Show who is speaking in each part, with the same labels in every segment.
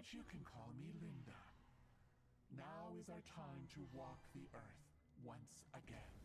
Speaker 1: But you can call me Linda. Now is our time to walk the earth once again.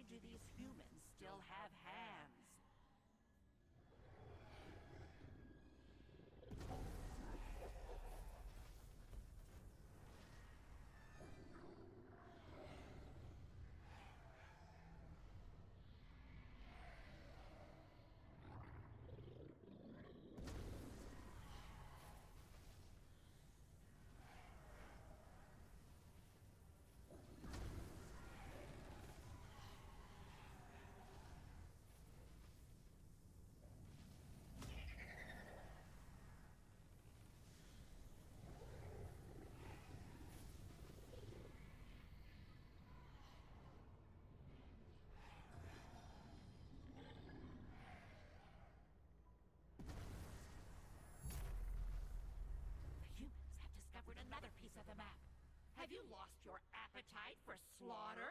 Speaker 2: Why do these humans still have hands? The humans have discovered another piece of the map. Have you lost your appetite for slaughter?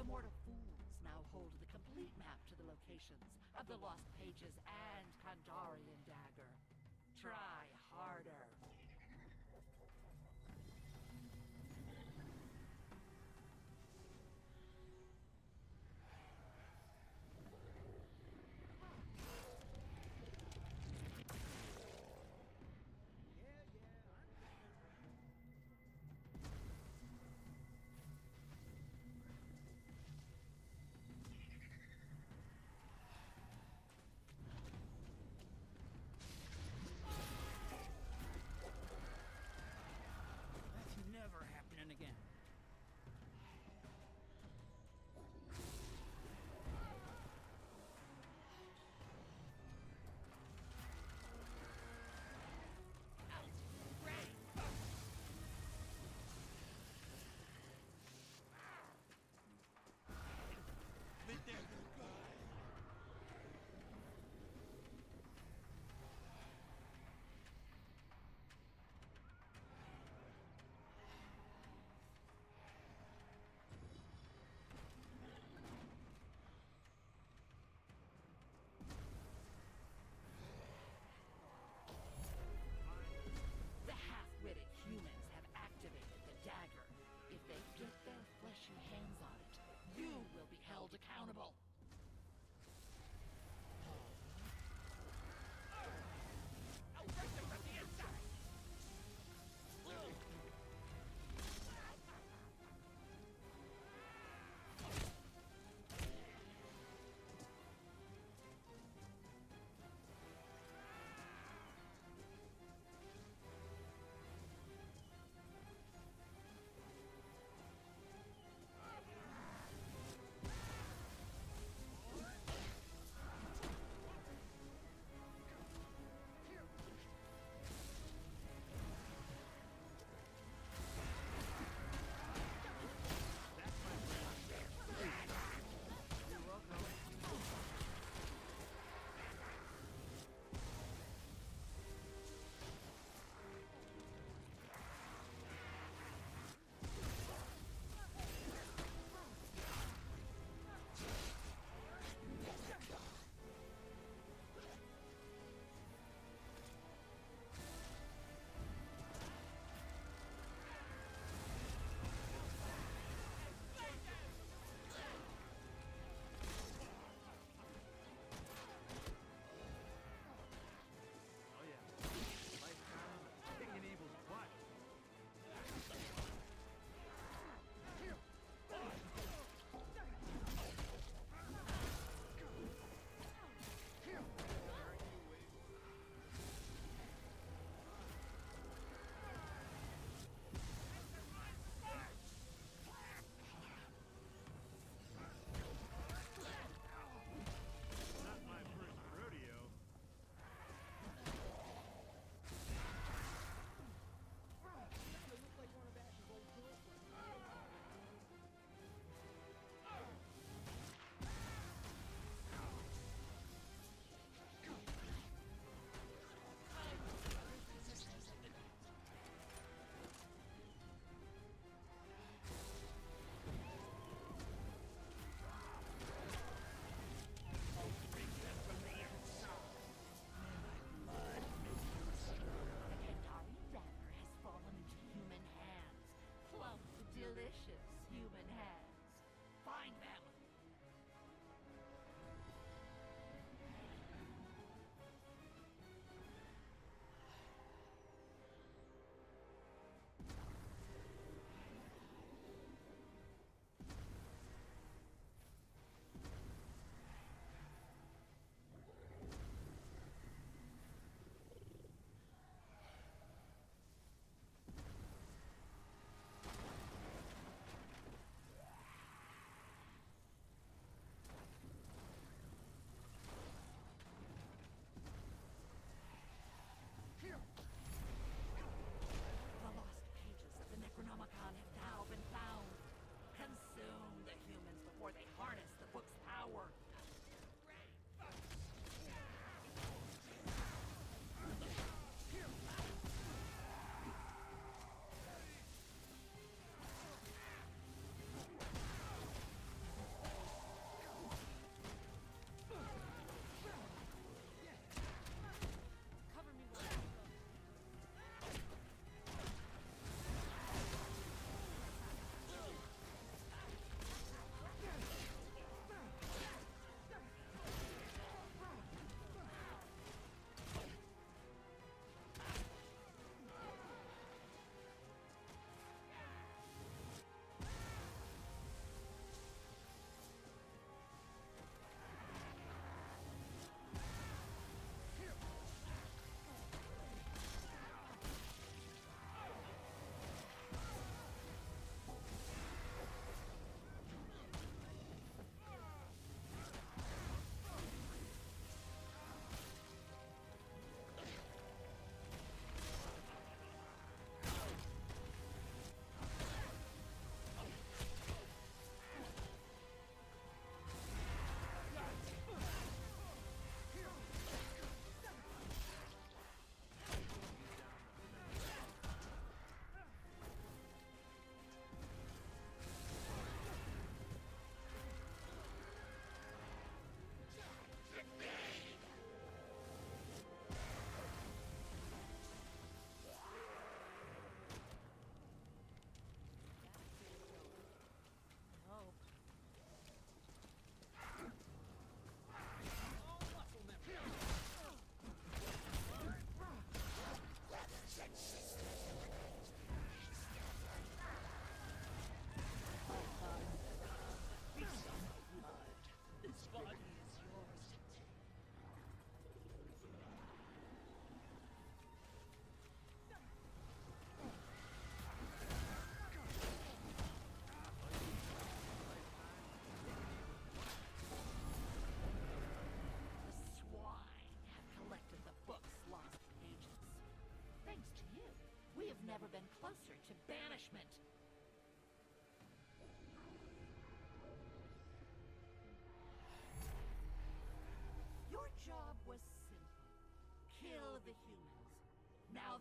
Speaker 2: The mortal fools now hold the complete map to the locations of the lost pages and Kandarian dagger. Try harder.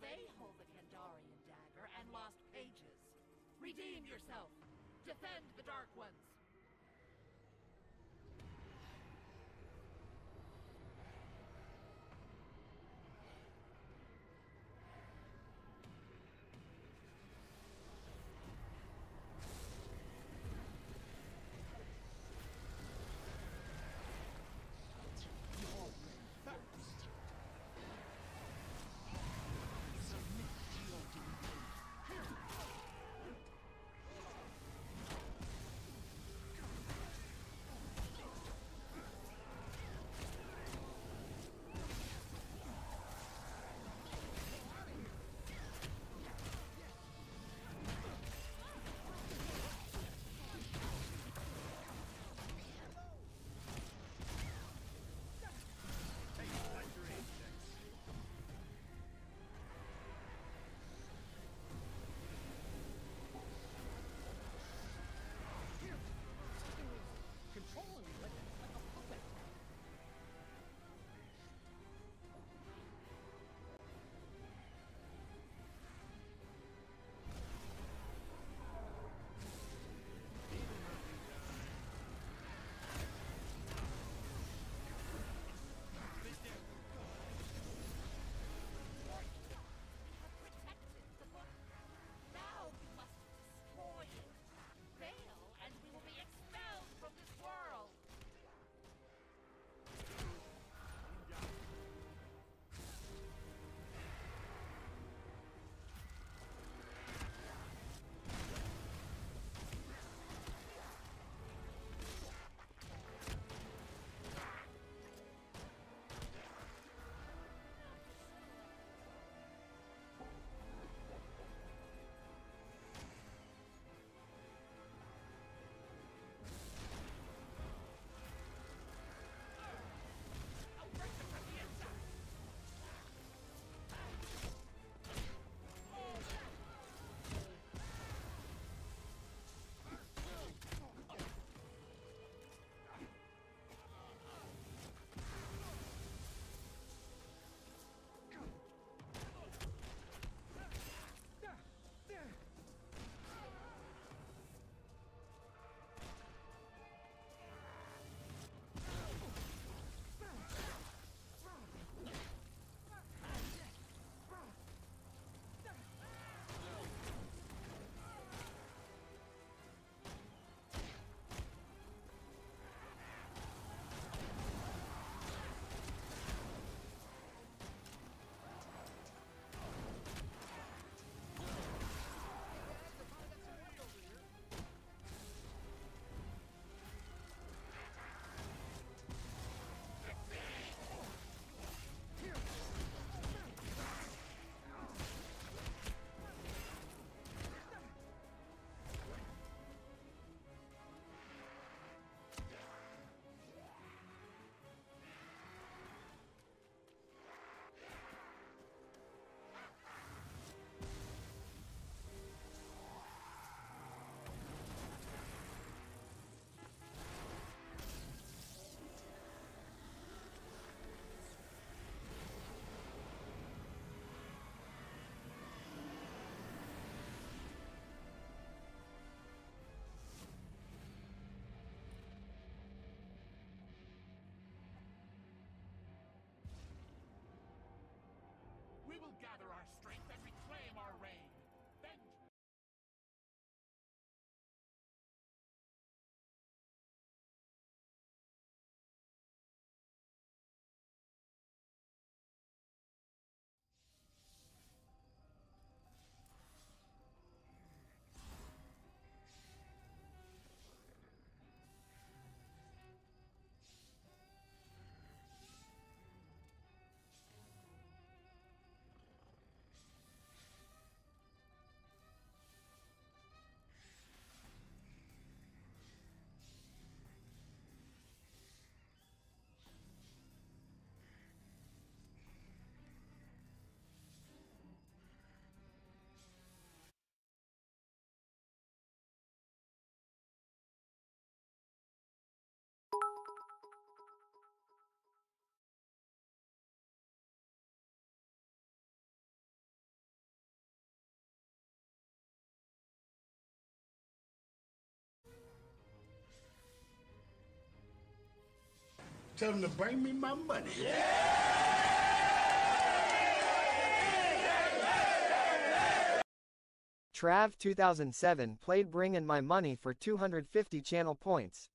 Speaker 2: They hold the Kandarian dagger and lost pages. Redeem yourself. Defend the Dark Ones.
Speaker 3: Tell them to bring me my money.
Speaker 4: Trav 2007 played Bring in My Money for 250 channel points.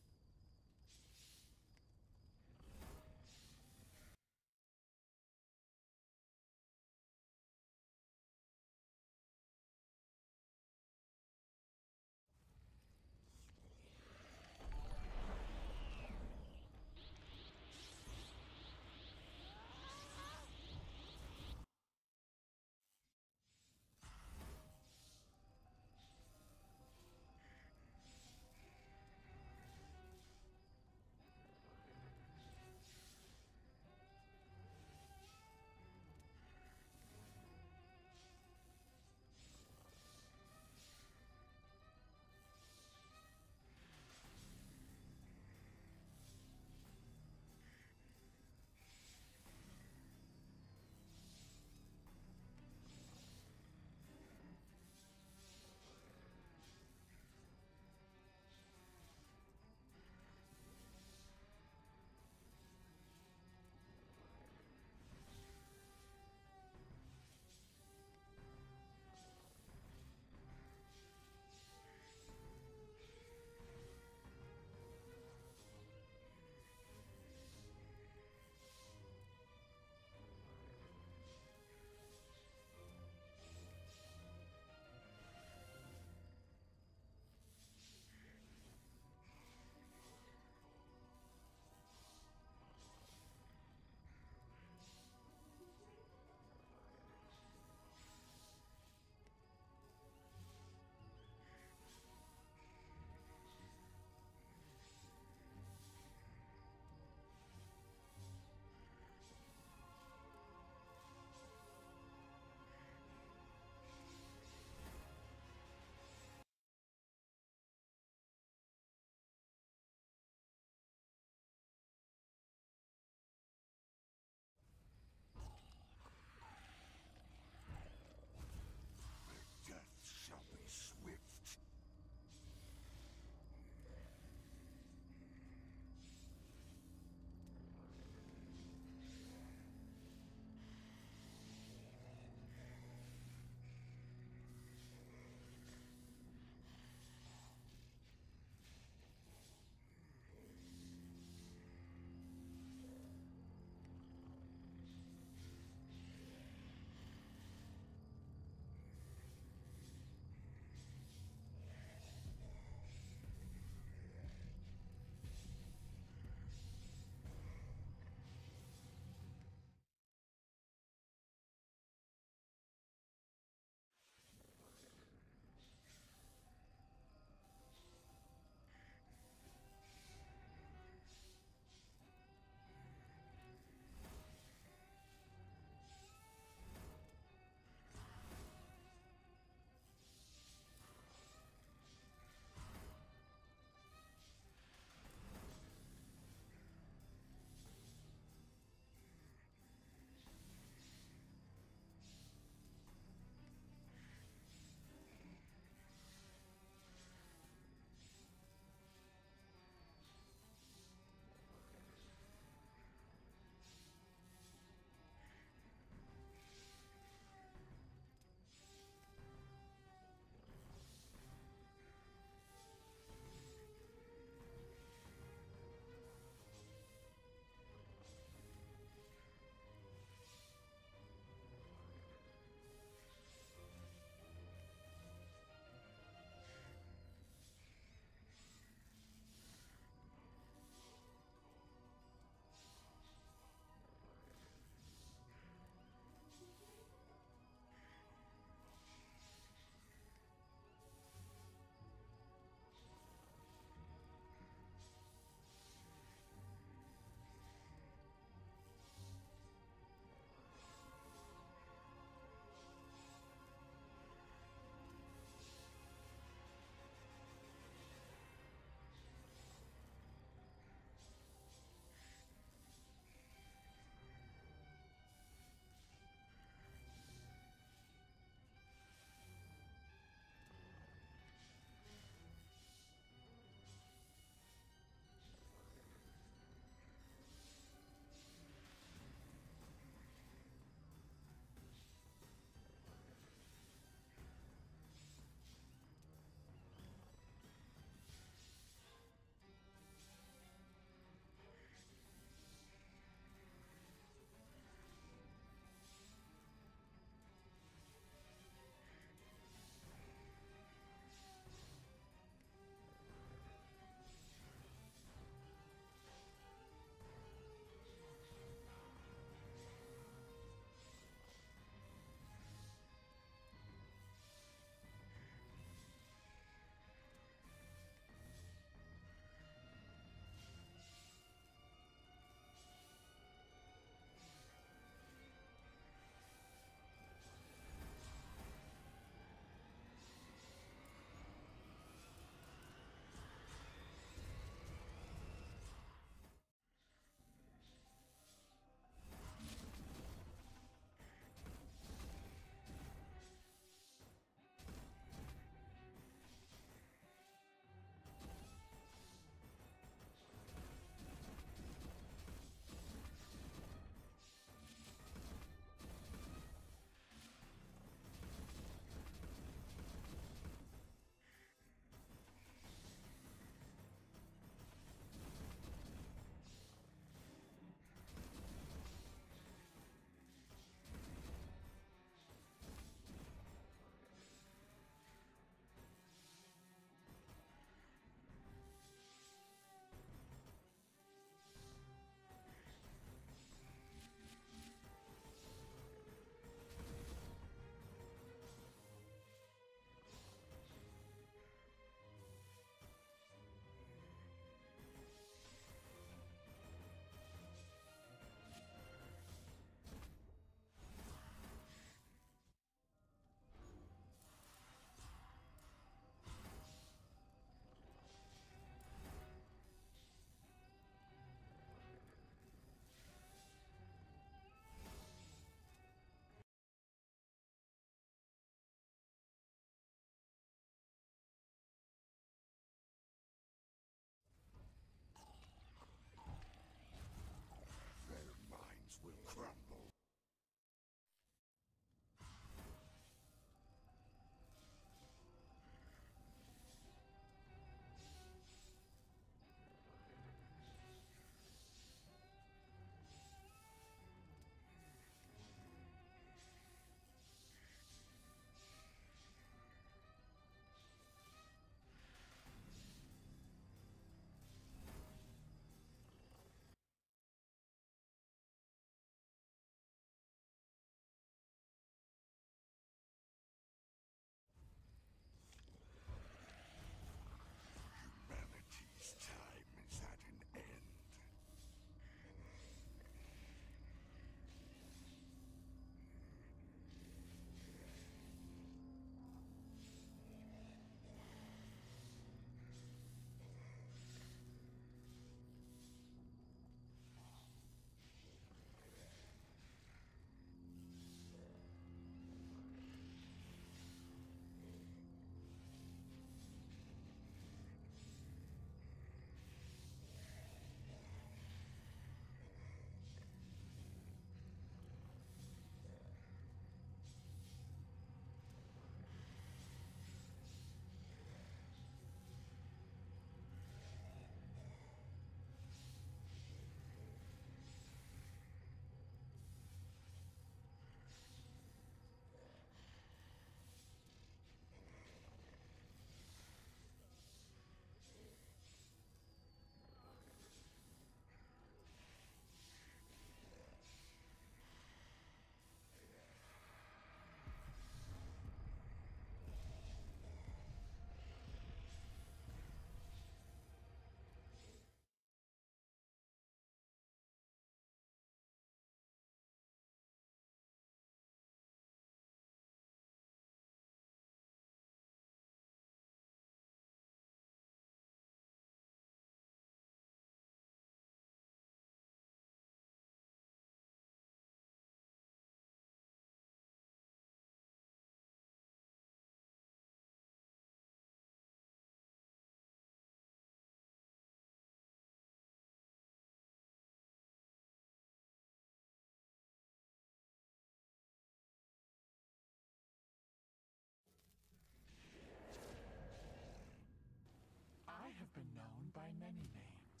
Speaker 4: many names.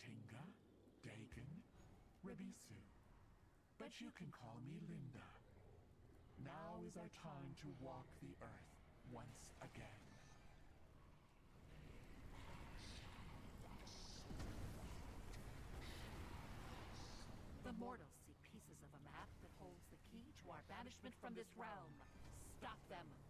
Speaker 1: Tinga, Dagon, Ribisu. But you can call me Linda. Now is our time to walk the earth once again.
Speaker 2: The mortals seek pieces of a map that holds the key to our banishment from this realm. Stop them!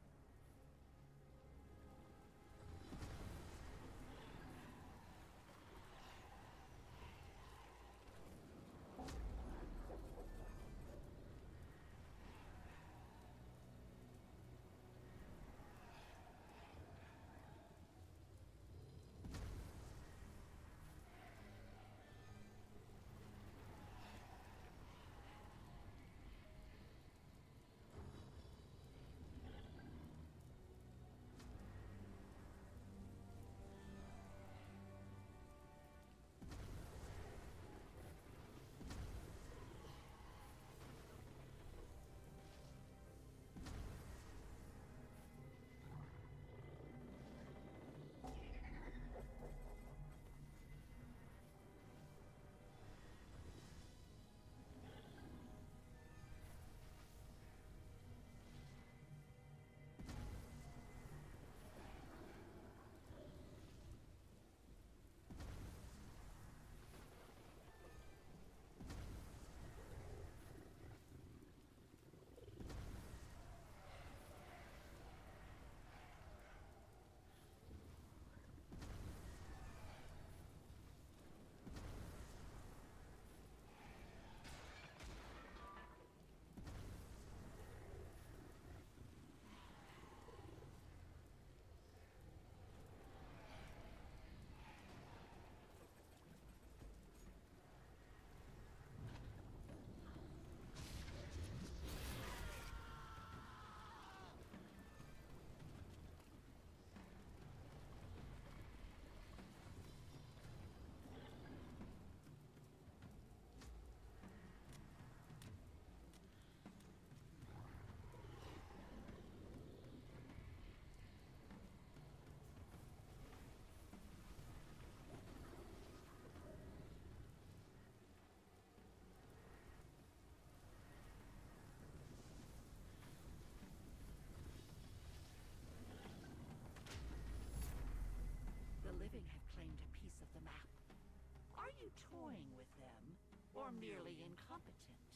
Speaker 2: Toying with them, or merely incompetent?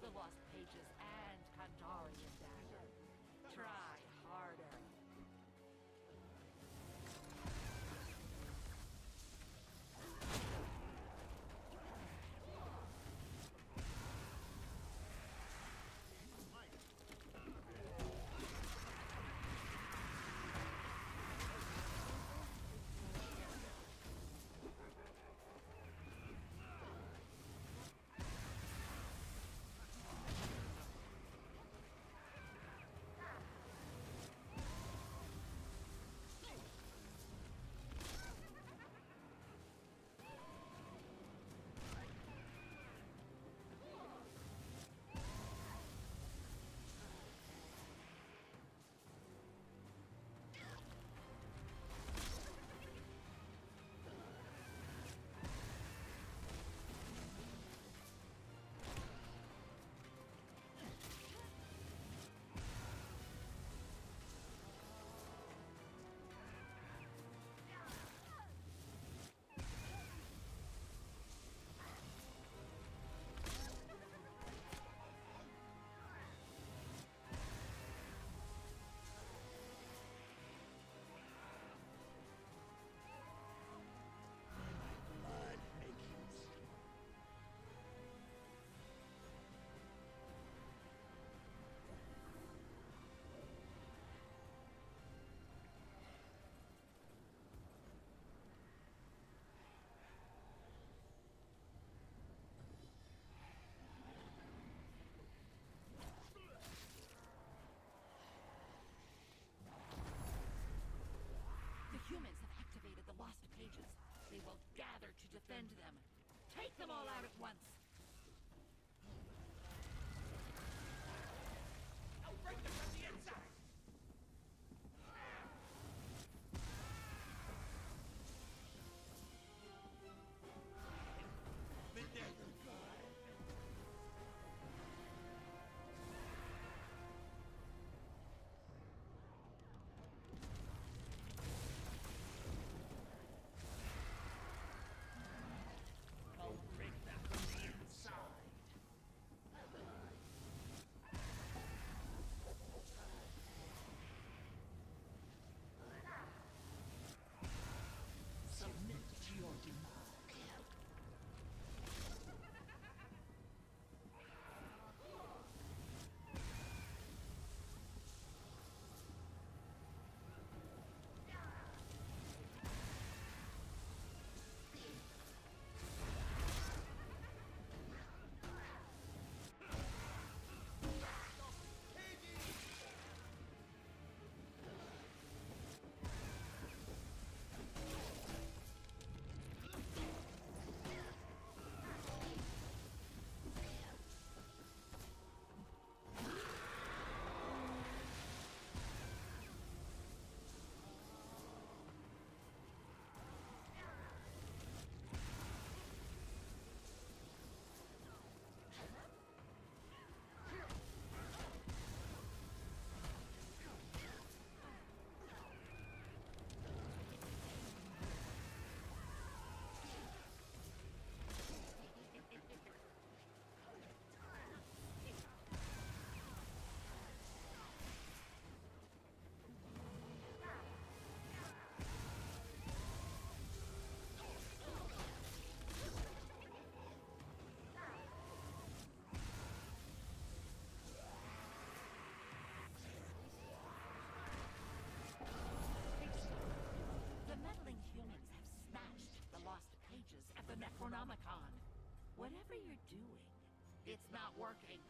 Speaker 2: The Lost defend them. Take them all out at once. The it's not working.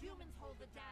Speaker 2: Humans hold the dagger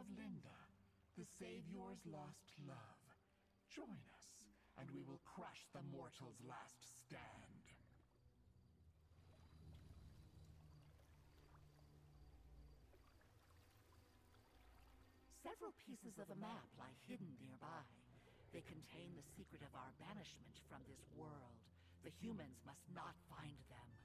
Speaker 1: of Linda, the Savior's lost love. Join us, and we will crush the mortal's last stand.
Speaker 2: Several pieces of the map lie hidden nearby. They contain the secret of our banishment from this world. The humans must not find them.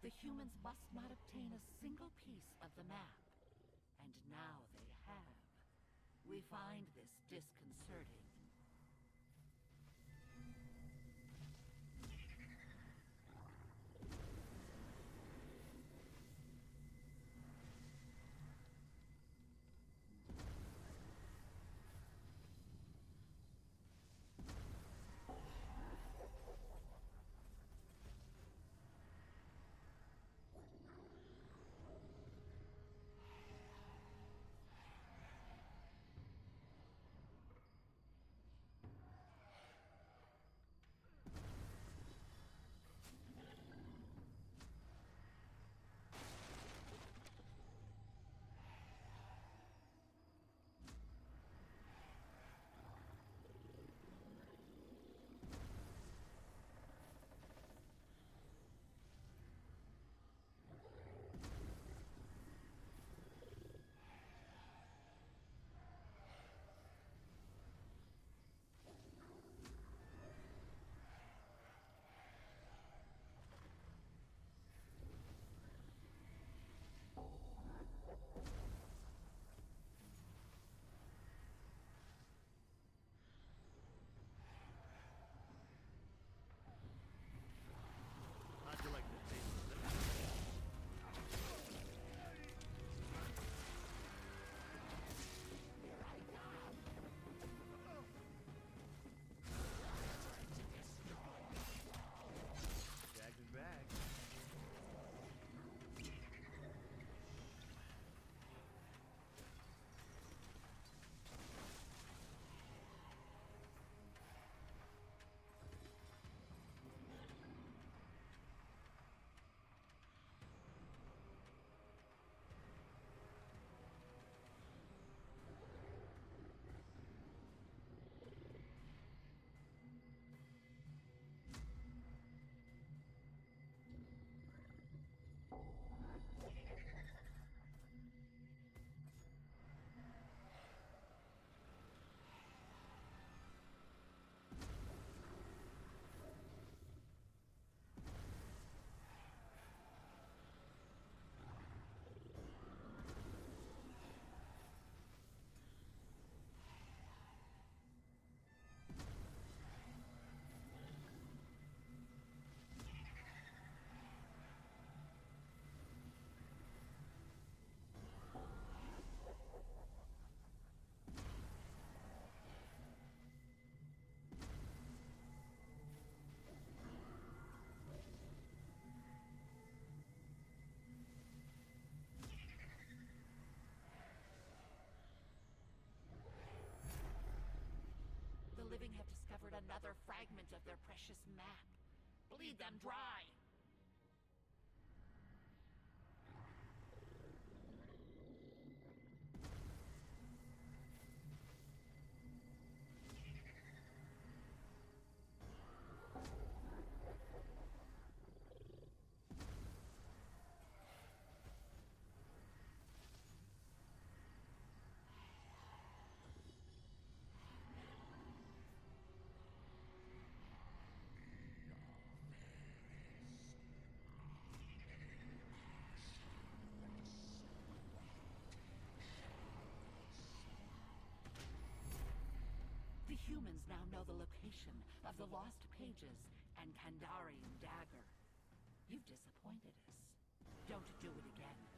Speaker 2: The humans must not obtain a single piece of the map. And now they have. We find this disconcerting. Discovered another fragment of their precious map. Bleed them dry! Now know the location of the lost pages and Kandarian dagger. You've disappointed us. Don't do it again.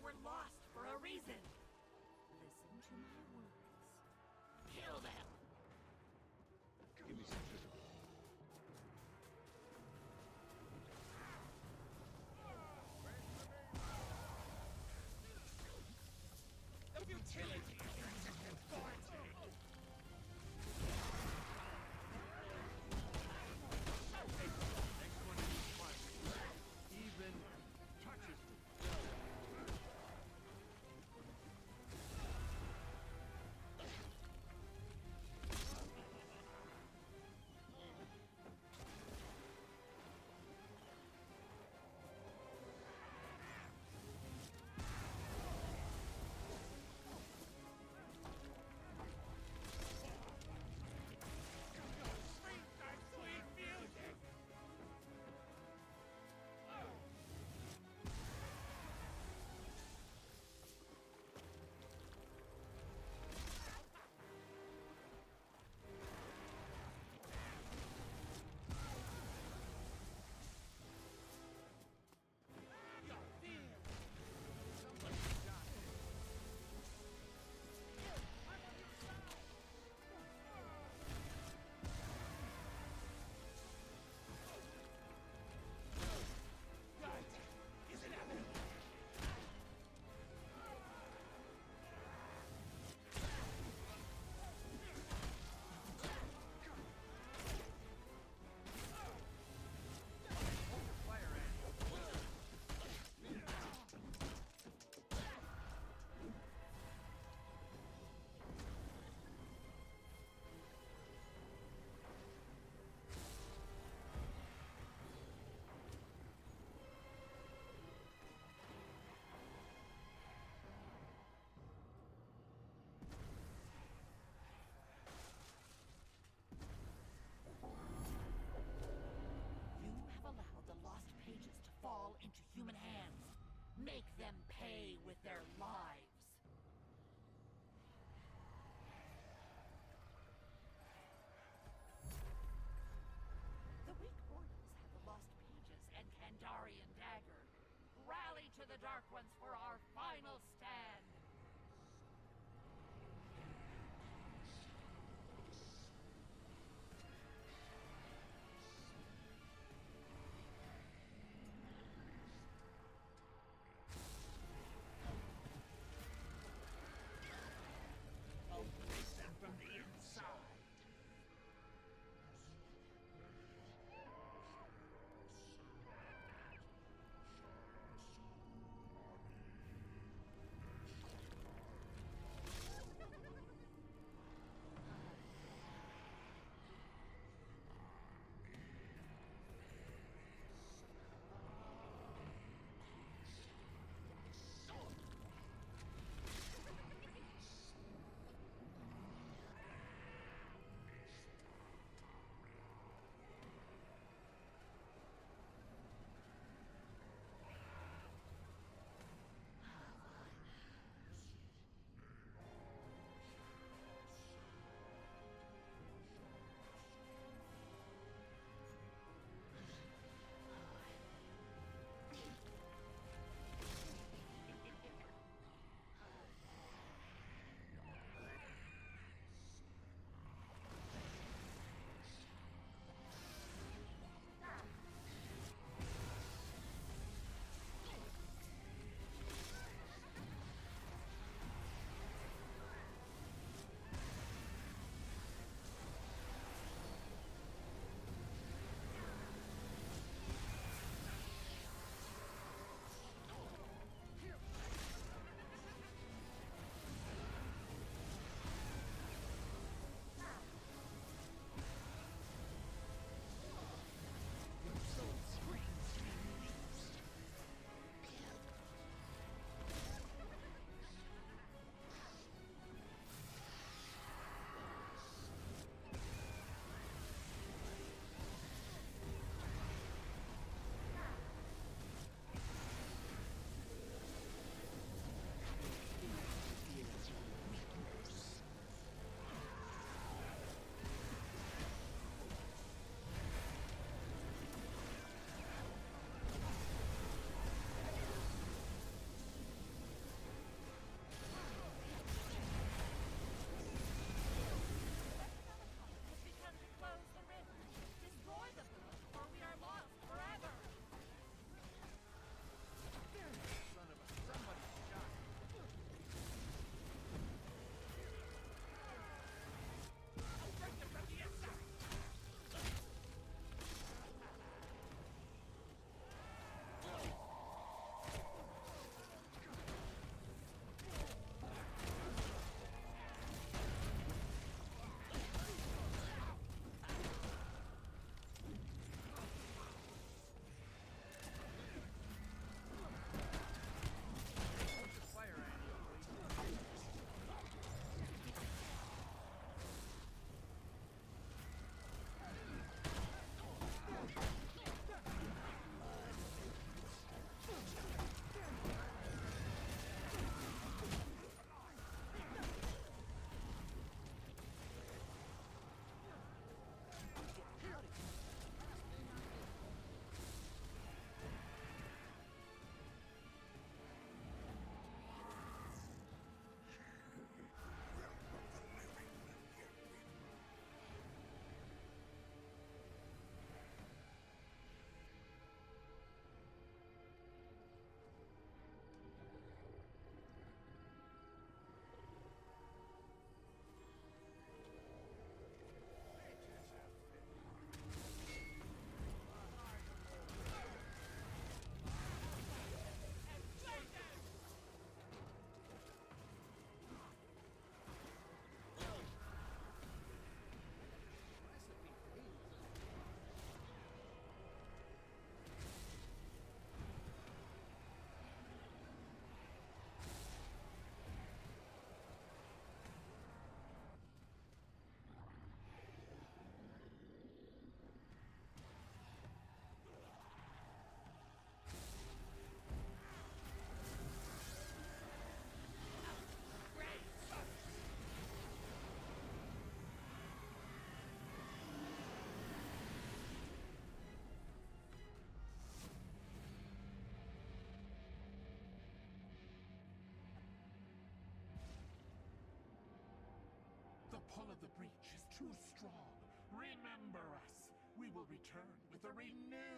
Speaker 2: They were lost for a reason. Listen to my words. Kill them!
Speaker 1: Give me some physical. too strong. Remember us. We will return with a renewed.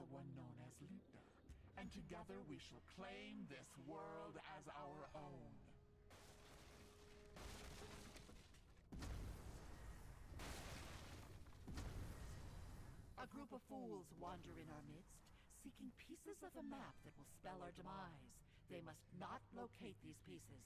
Speaker 1: the one known as Linda, and together we shall claim this world as our own.
Speaker 2: A group of fools wander in our midst, seeking pieces of a map that will spell our demise. They must not locate these pieces.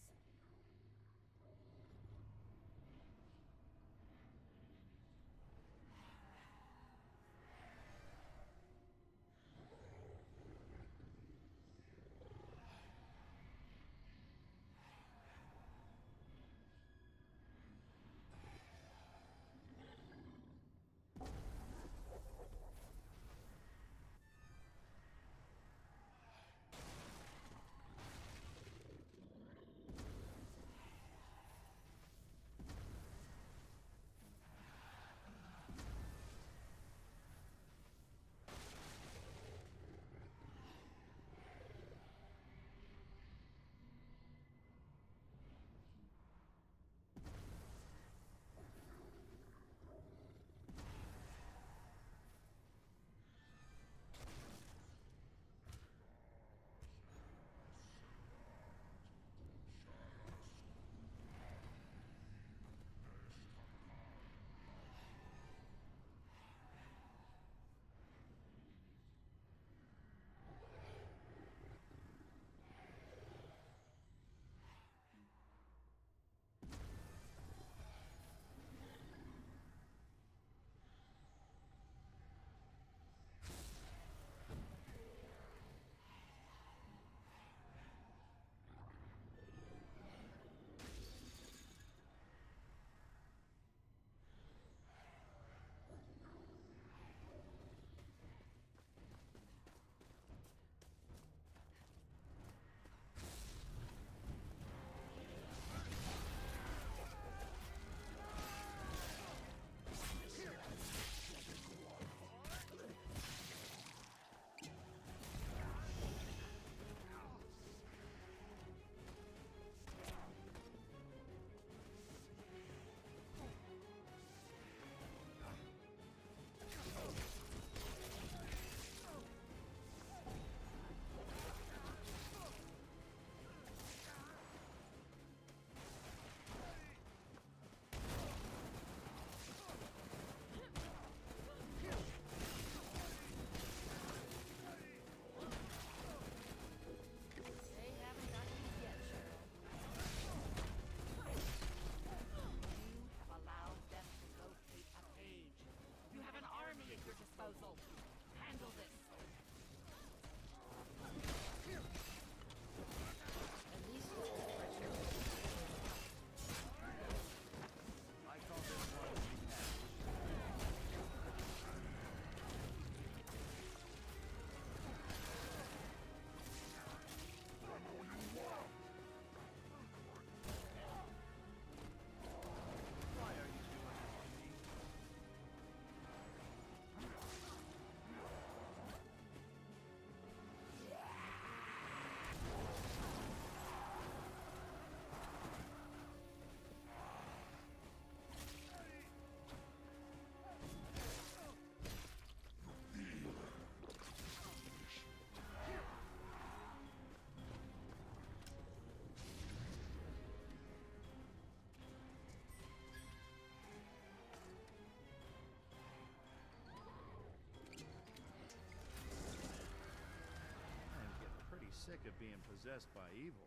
Speaker 5: Sick of being possessed by evil.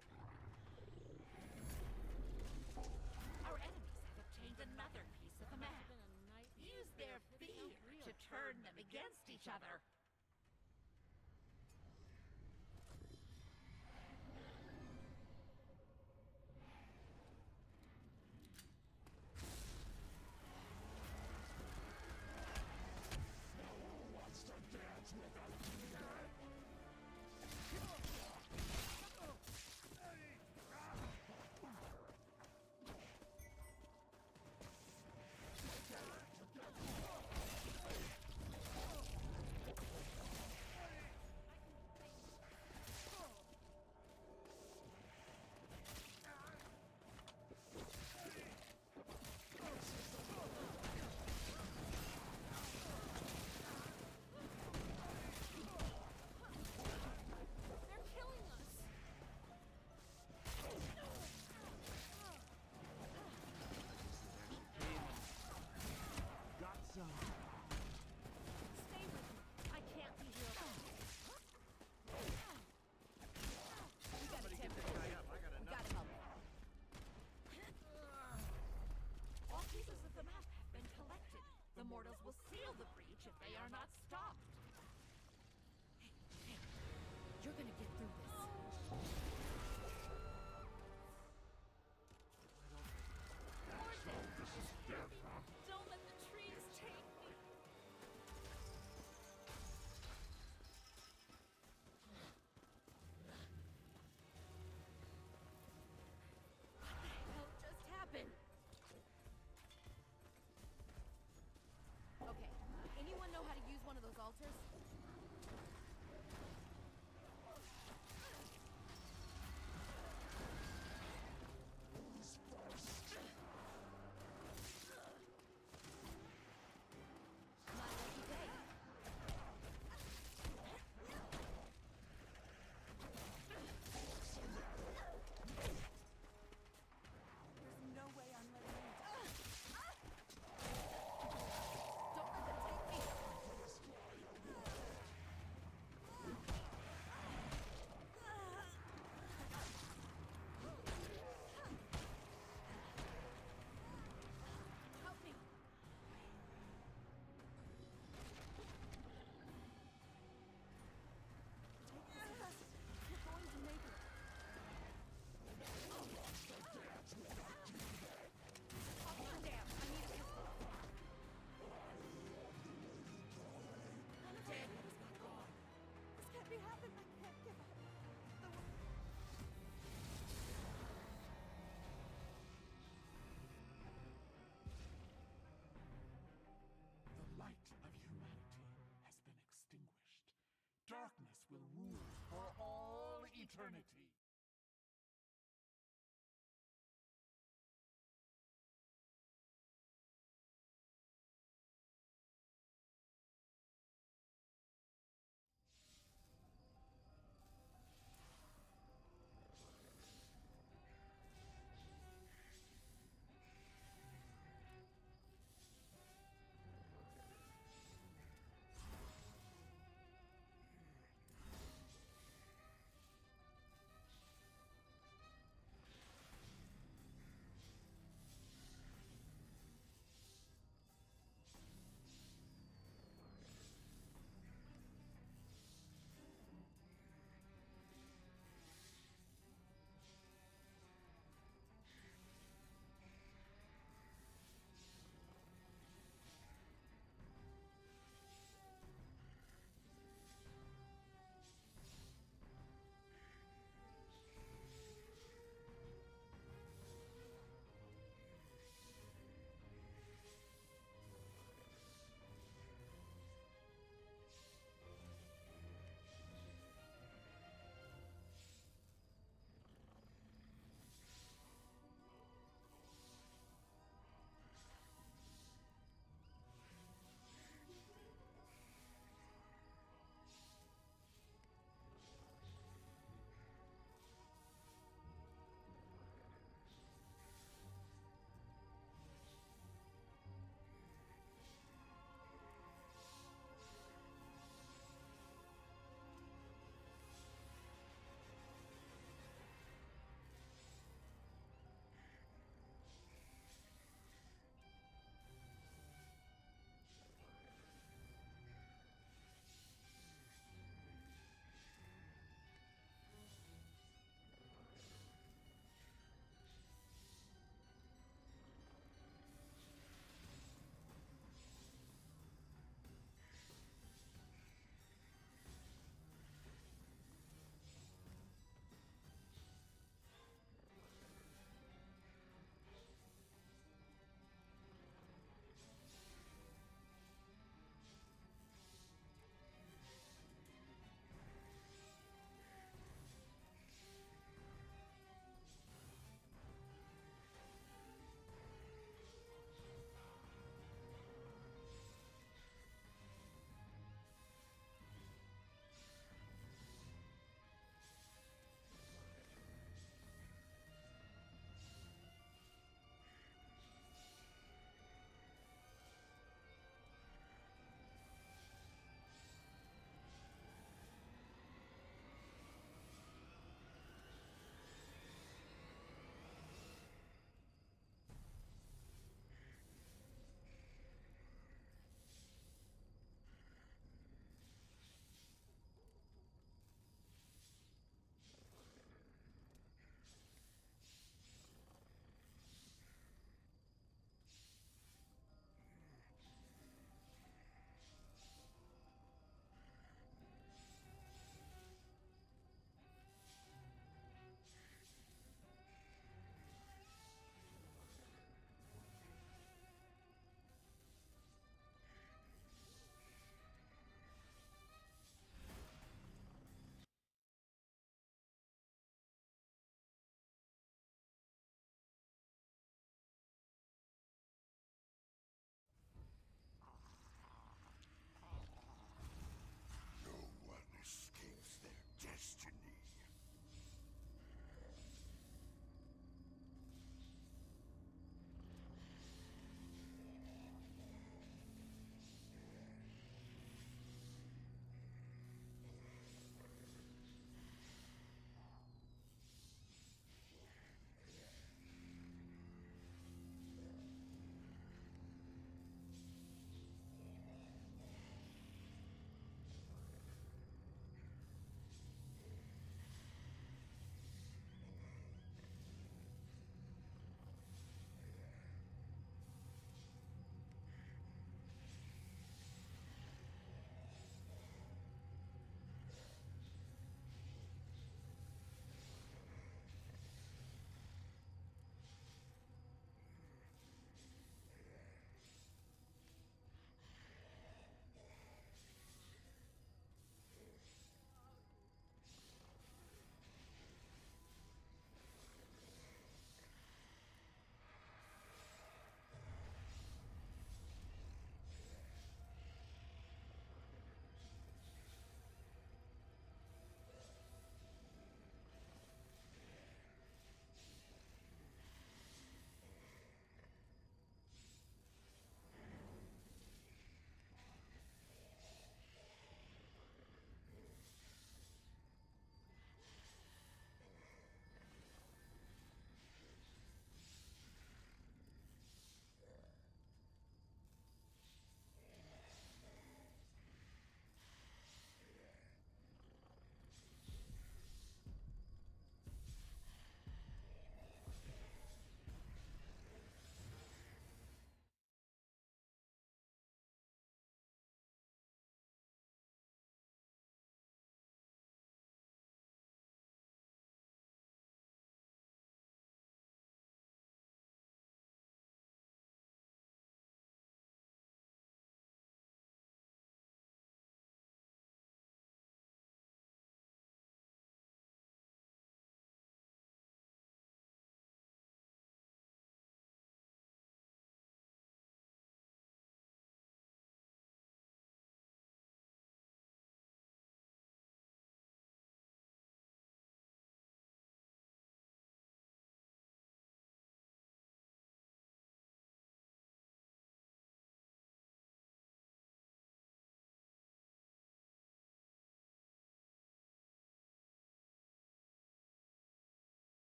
Speaker 6: Altus?
Speaker 1: All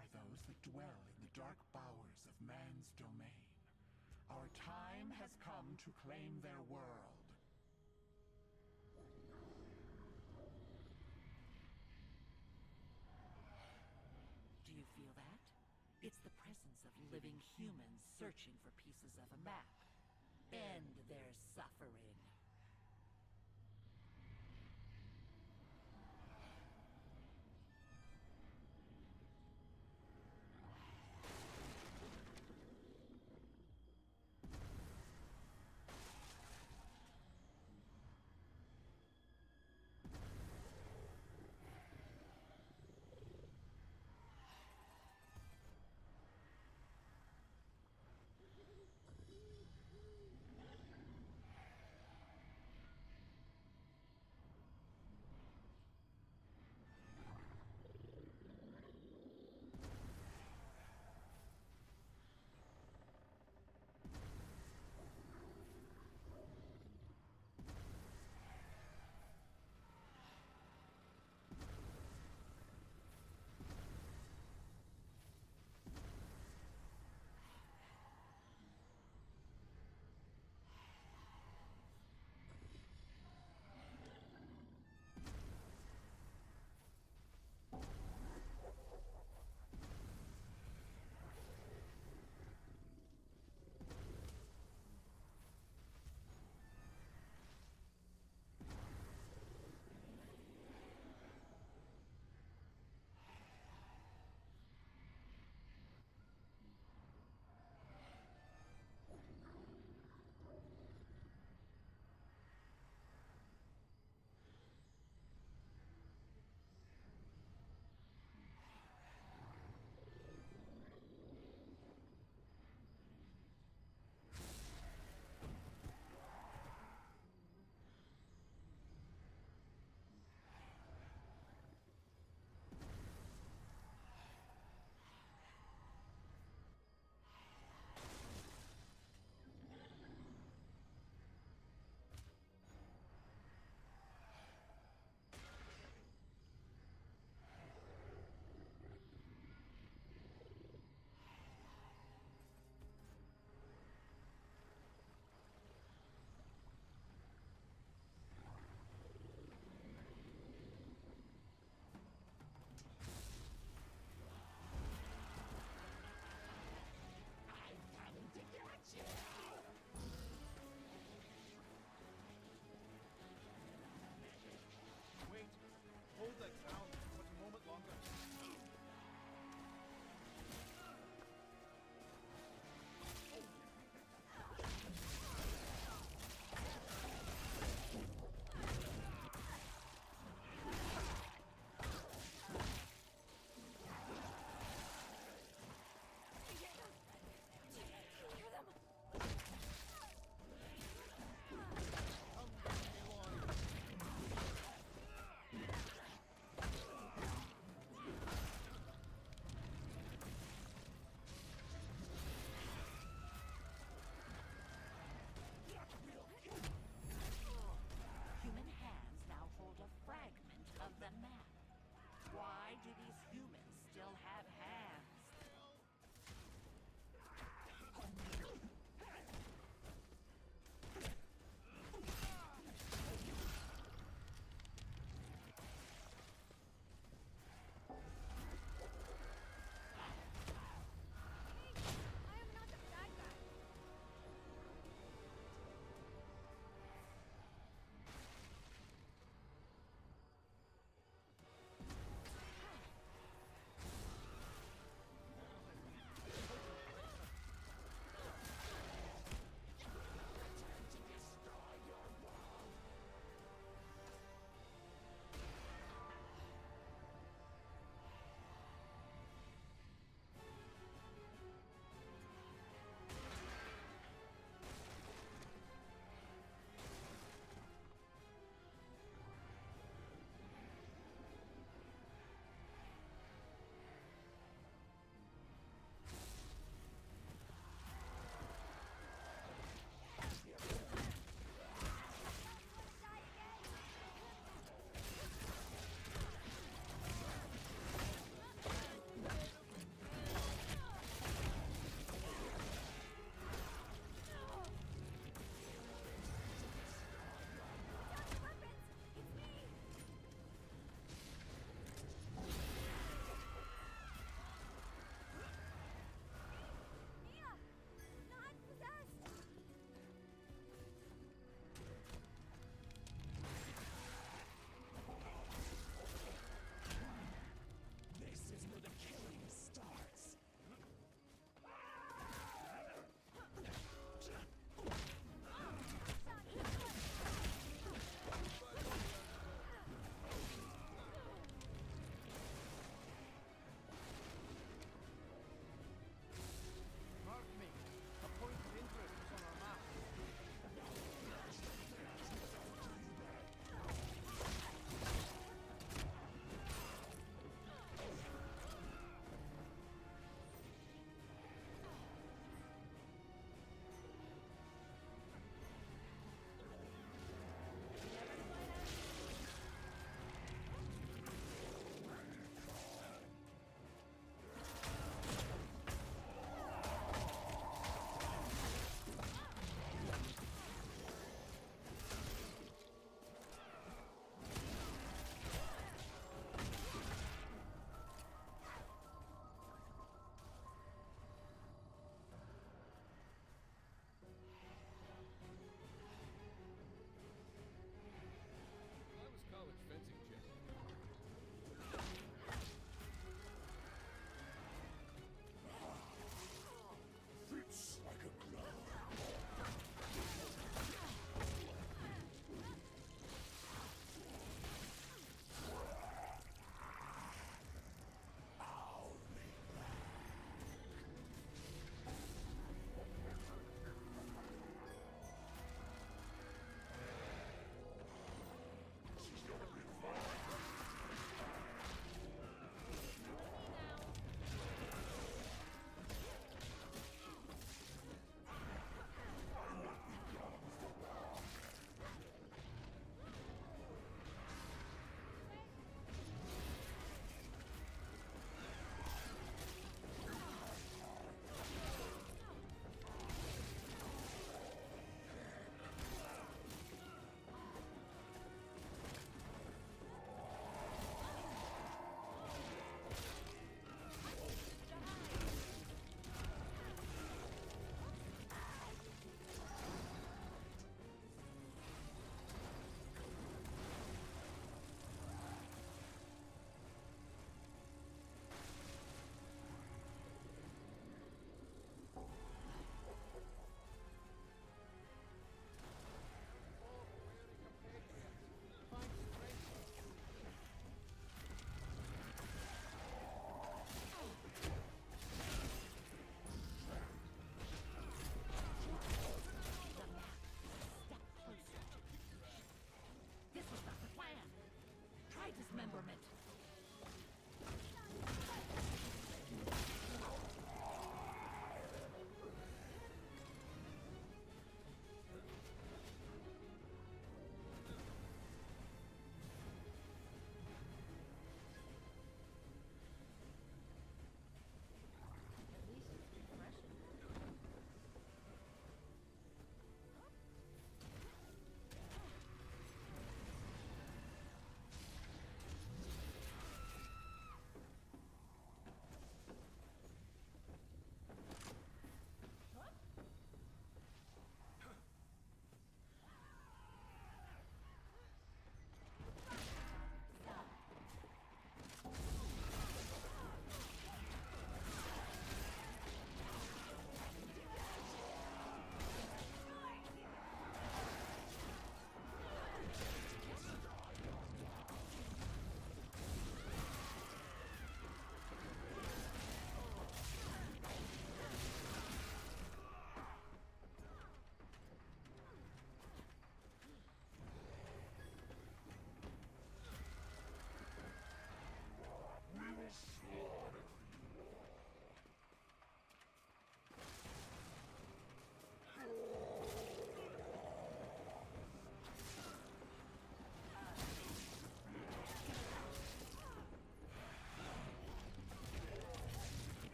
Speaker 1: eternity. those that dwell in the dark bowers of man's domain. Our time has come to claim their world.
Speaker 2: Do you feel that? It's the presence of living humans searching for pieces of a map. End their suffering.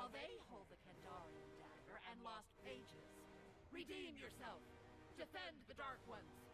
Speaker 2: Now they hold the Kandarian dagger and lost pages. Redeem yourself. Defend the Dark Ones.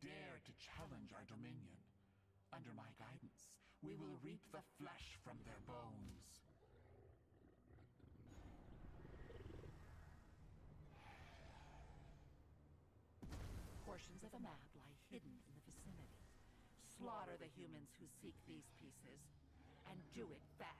Speaker 1: Dare to challenge our dominion. Under my guidance, we will reap the flesh from their bones.
Speaker 2: Portions of a map lie hidden in the vicinity. Slaughter the humans who seek these pieces, and do it fast.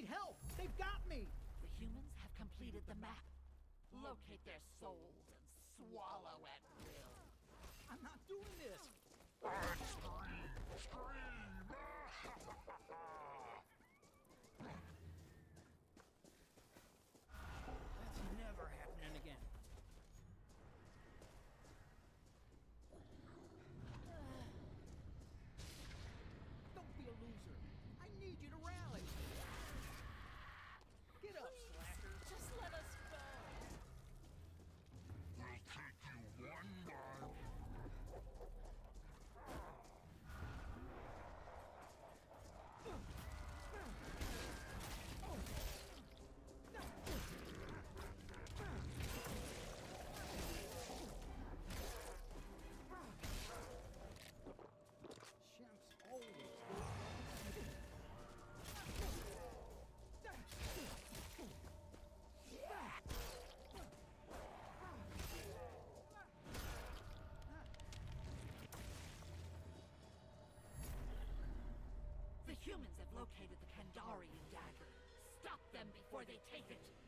Speaker 7: Need help. They've got me.
Speaker 2: The humans have completed the map. Locate their souls and swallow at will.
Speaker 7: I'm not doing this.
Speaker 8: Scream! Scream!
Speaker 7: That's never happening again. Don't be a loser. I need you to rally. Get up, slacker.
Speaker 6: Just let us go.
Speaker 8: We'll take you one by
Speaker 7: Chef's always
Speaker 2: The humans have located the Kandarian dagger. Stop them before they take it.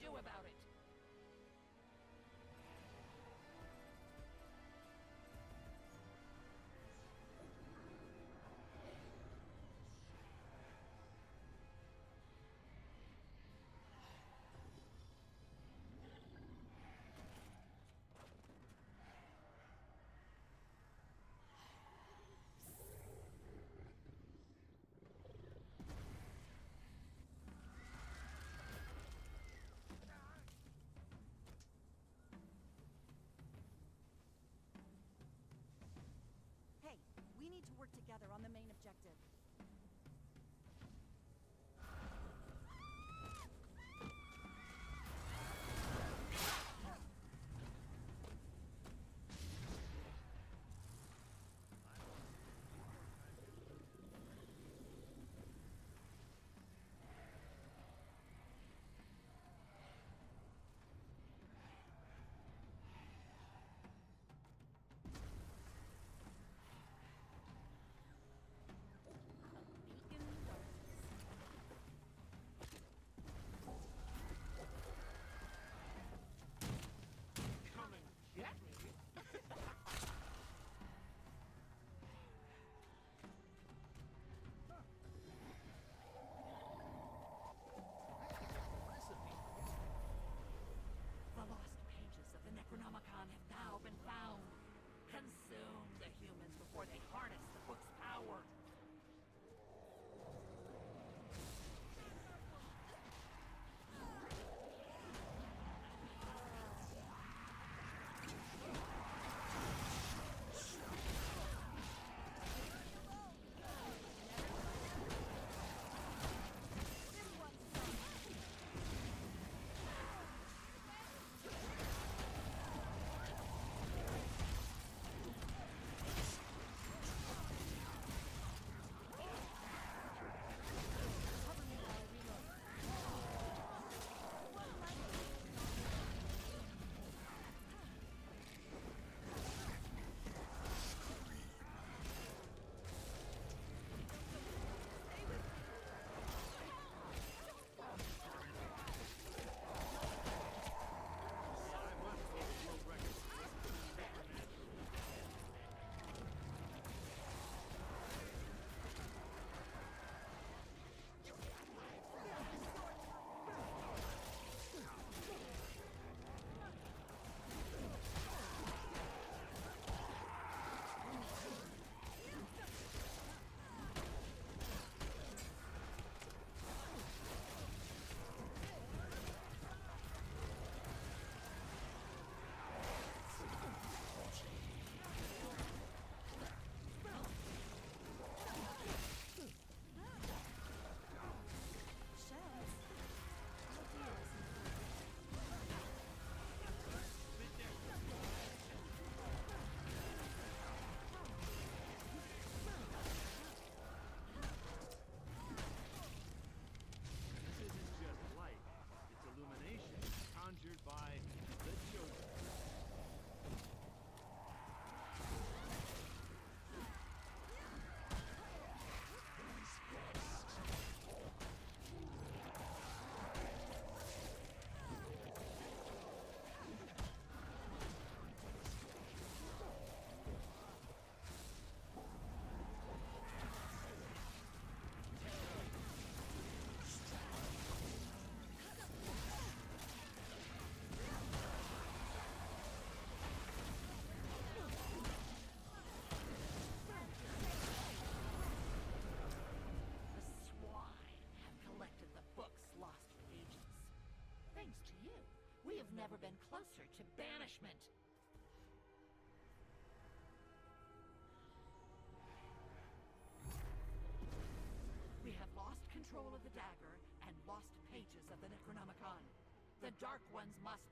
Speaker 7: Do
Speaker 2: about it?
Speaker 6: Together on the main objective.
Speaker 2: Closer to banishment. We have lost control of the dagger and lost pages of the Necronomicon. The Dark Ones must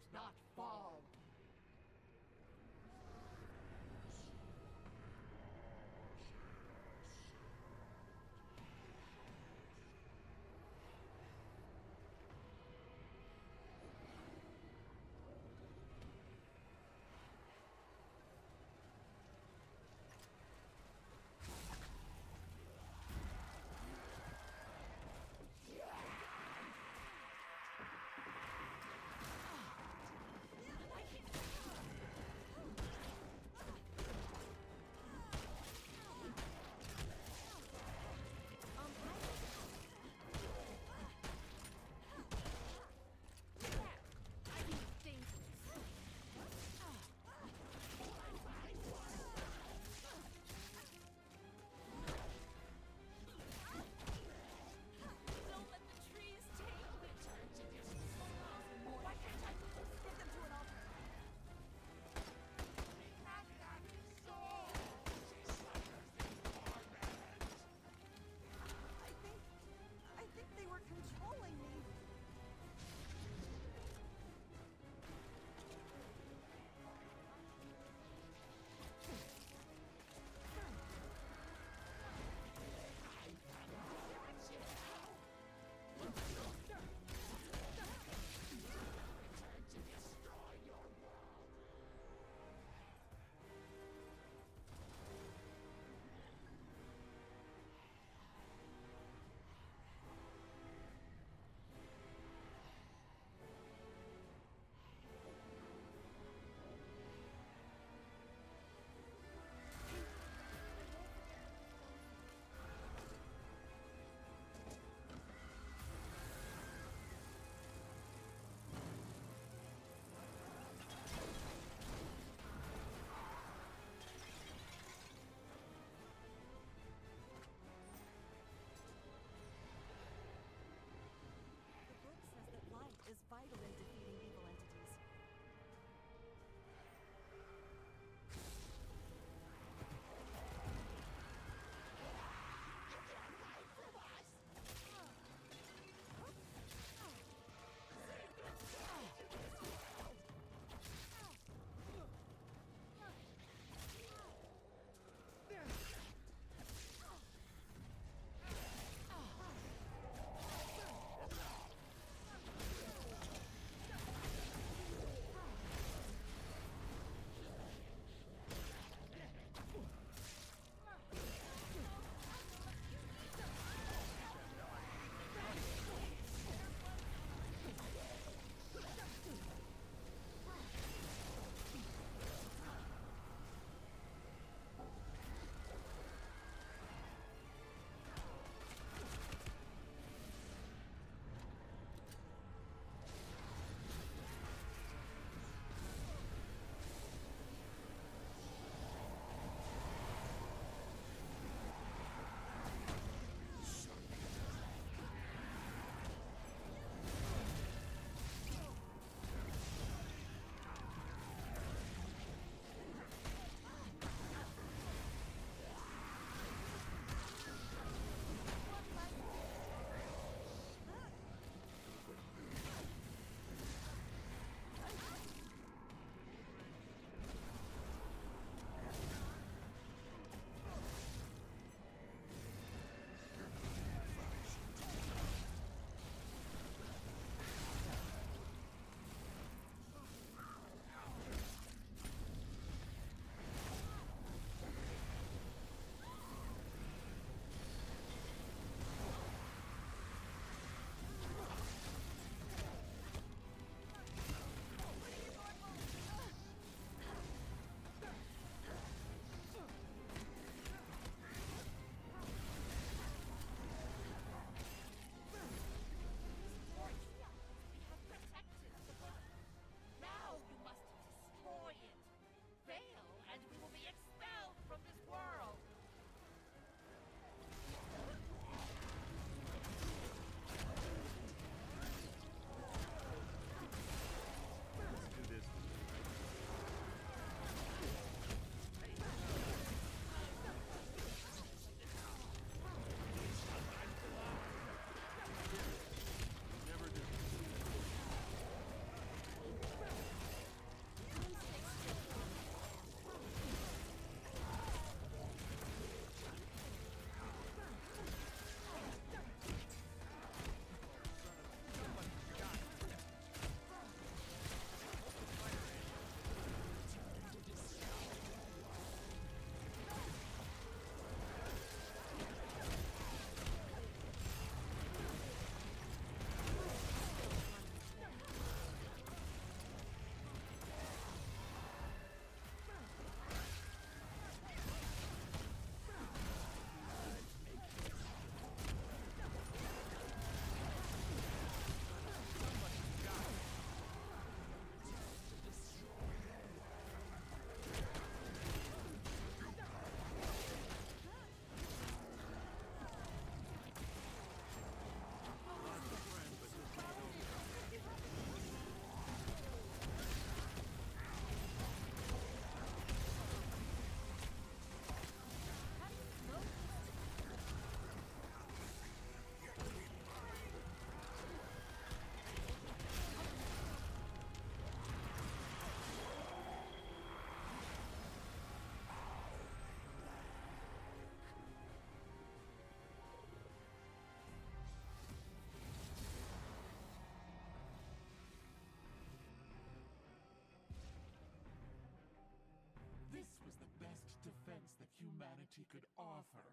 Speaker 1: could offer.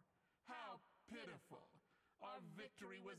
Speaker 1: How pitiful! Our victory was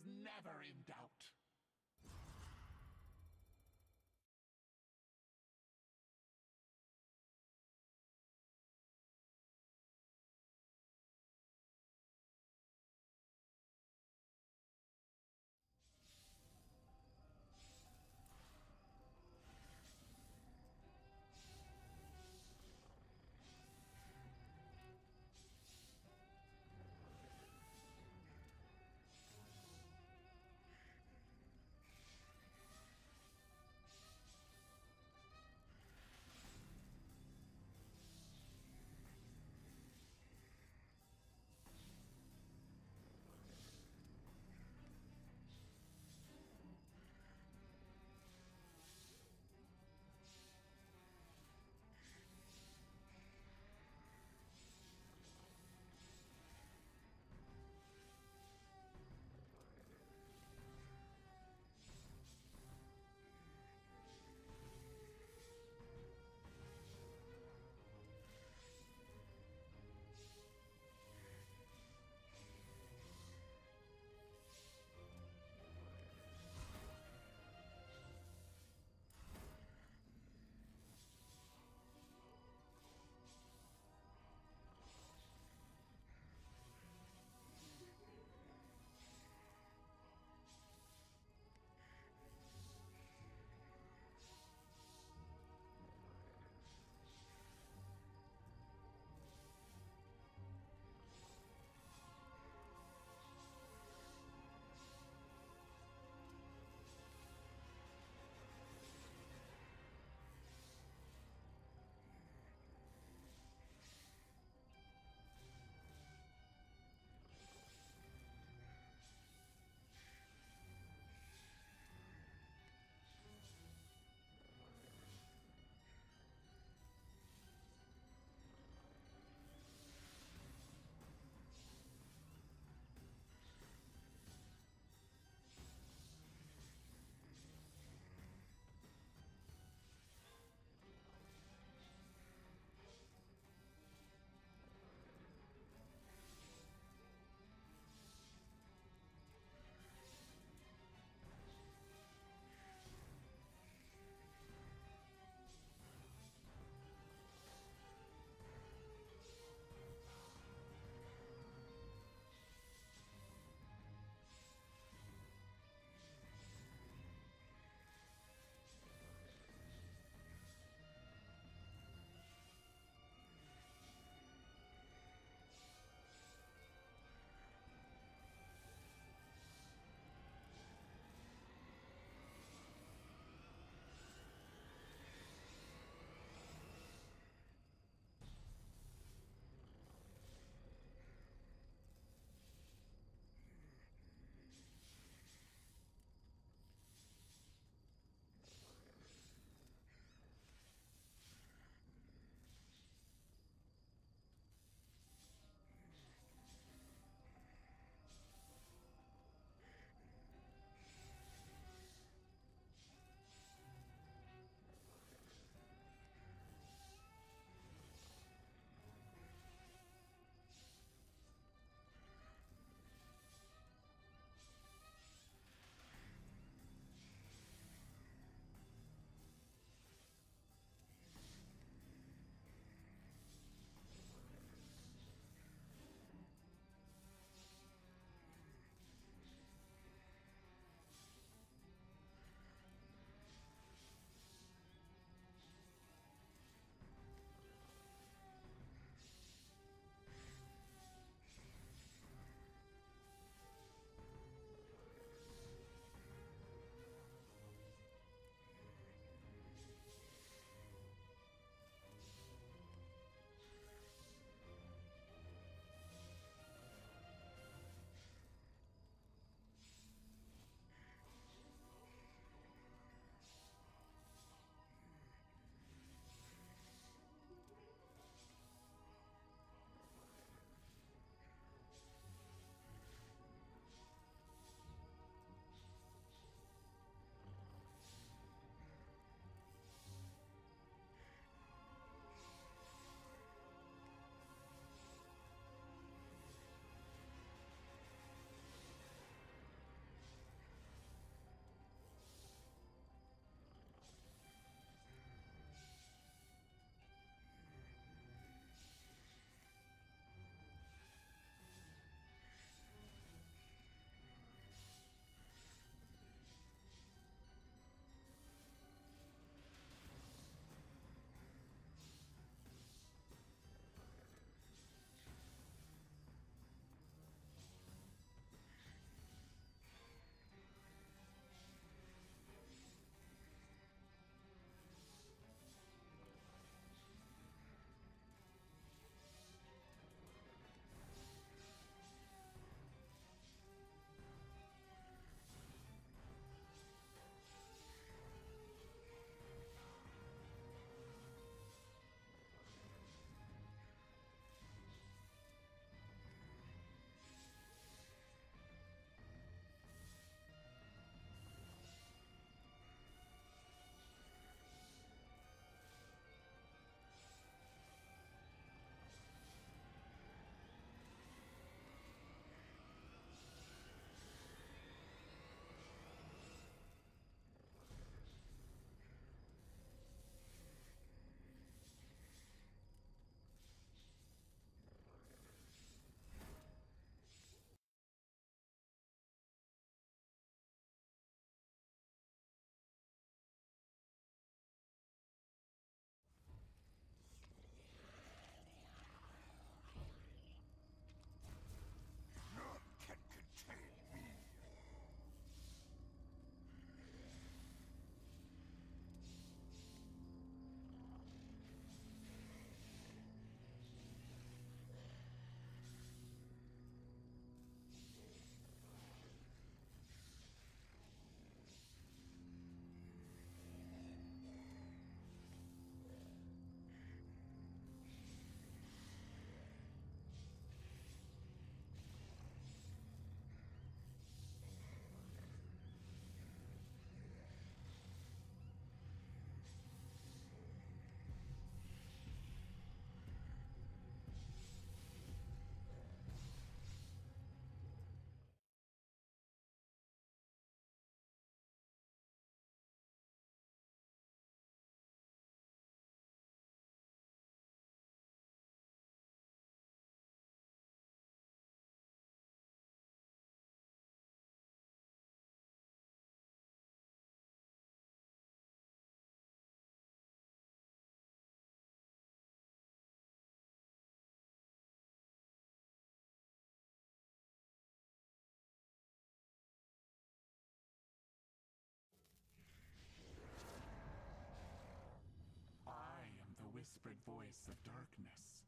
Speaker 1: whispered voice of darkness.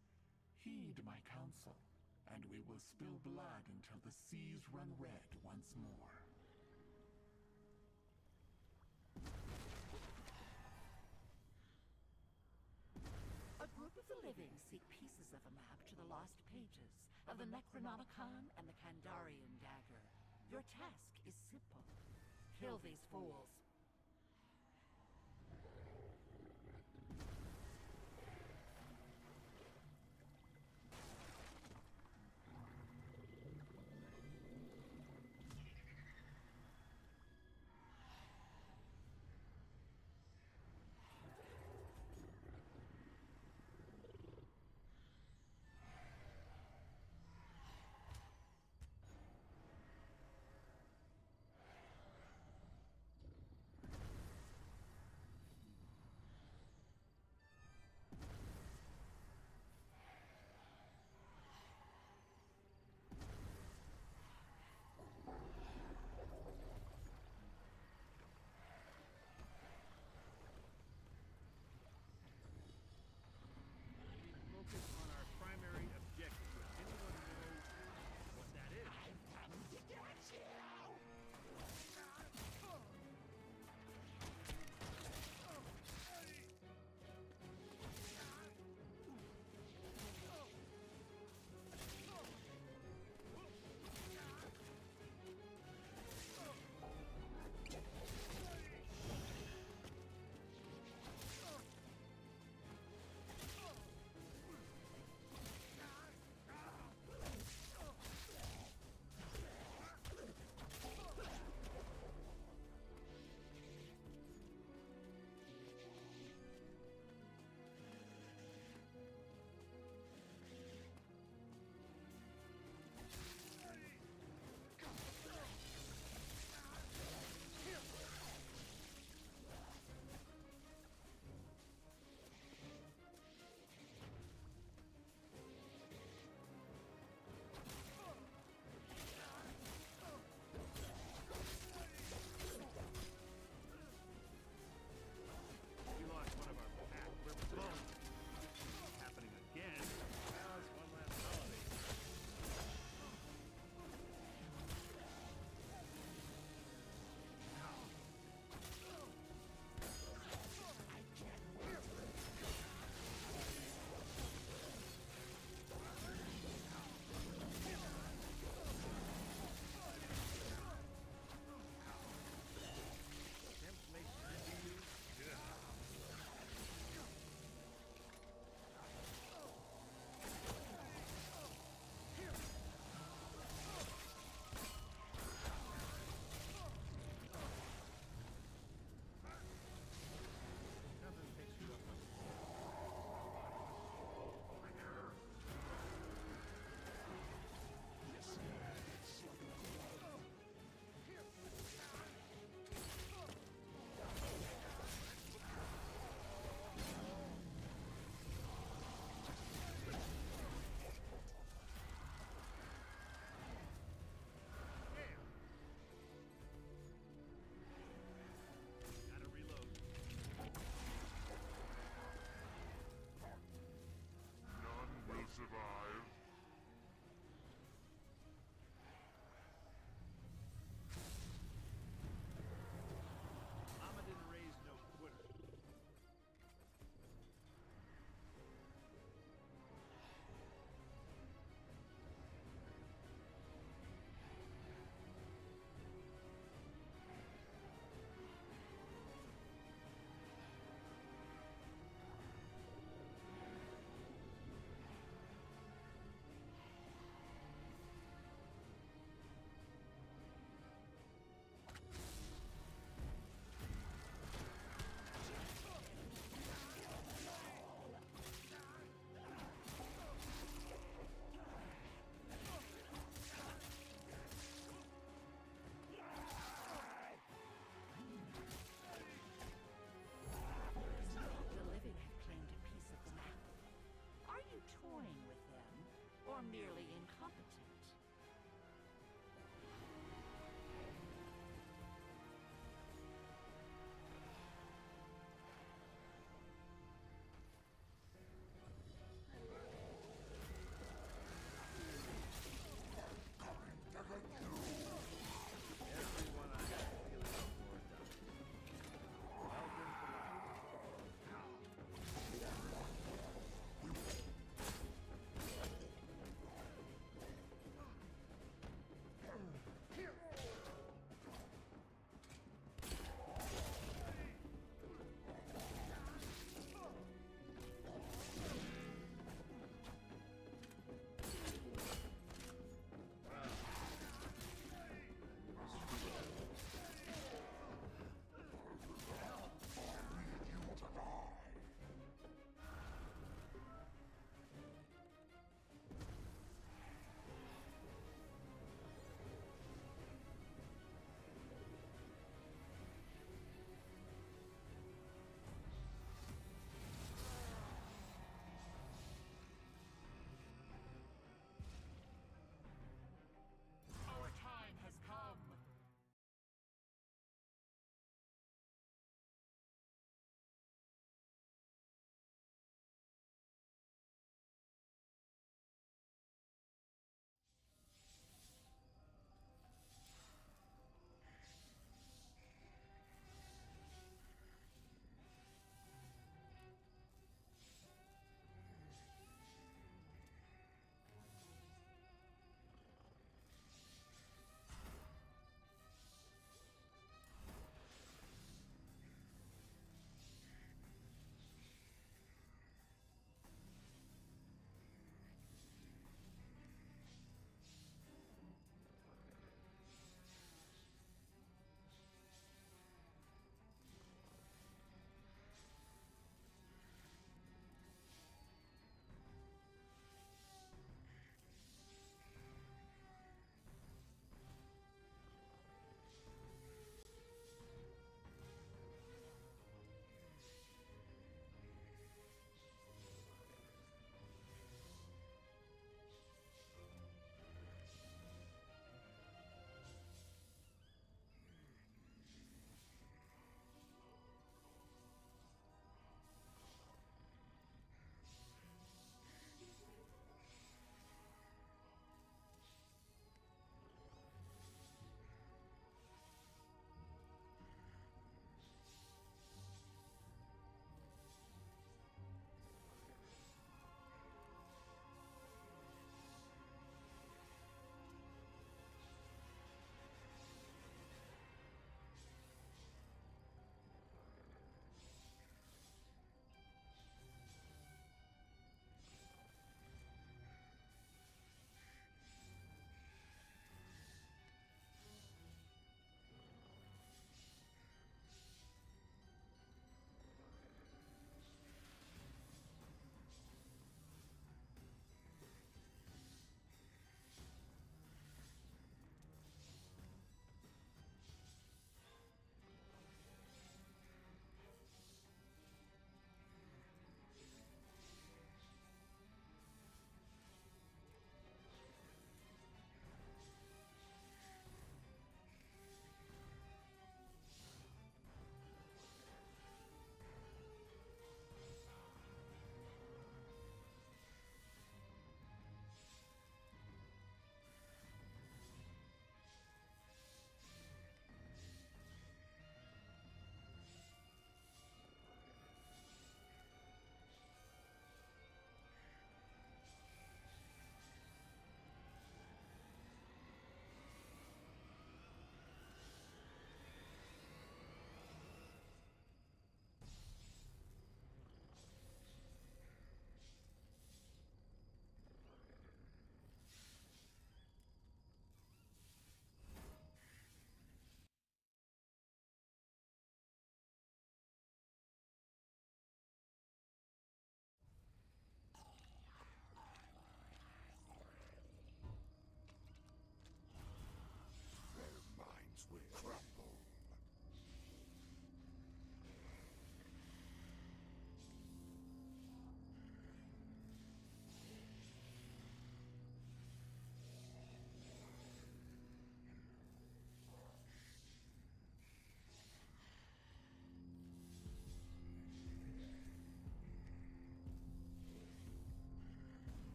Speaker 1: Heed my counsel, and we will spill blood until the seas run red once more.
Speaker 2: A group of the living seek pieces of a map to the lost pages of the Necronomicon and the Kandarian dagger. Your task is simple. Kill these fools.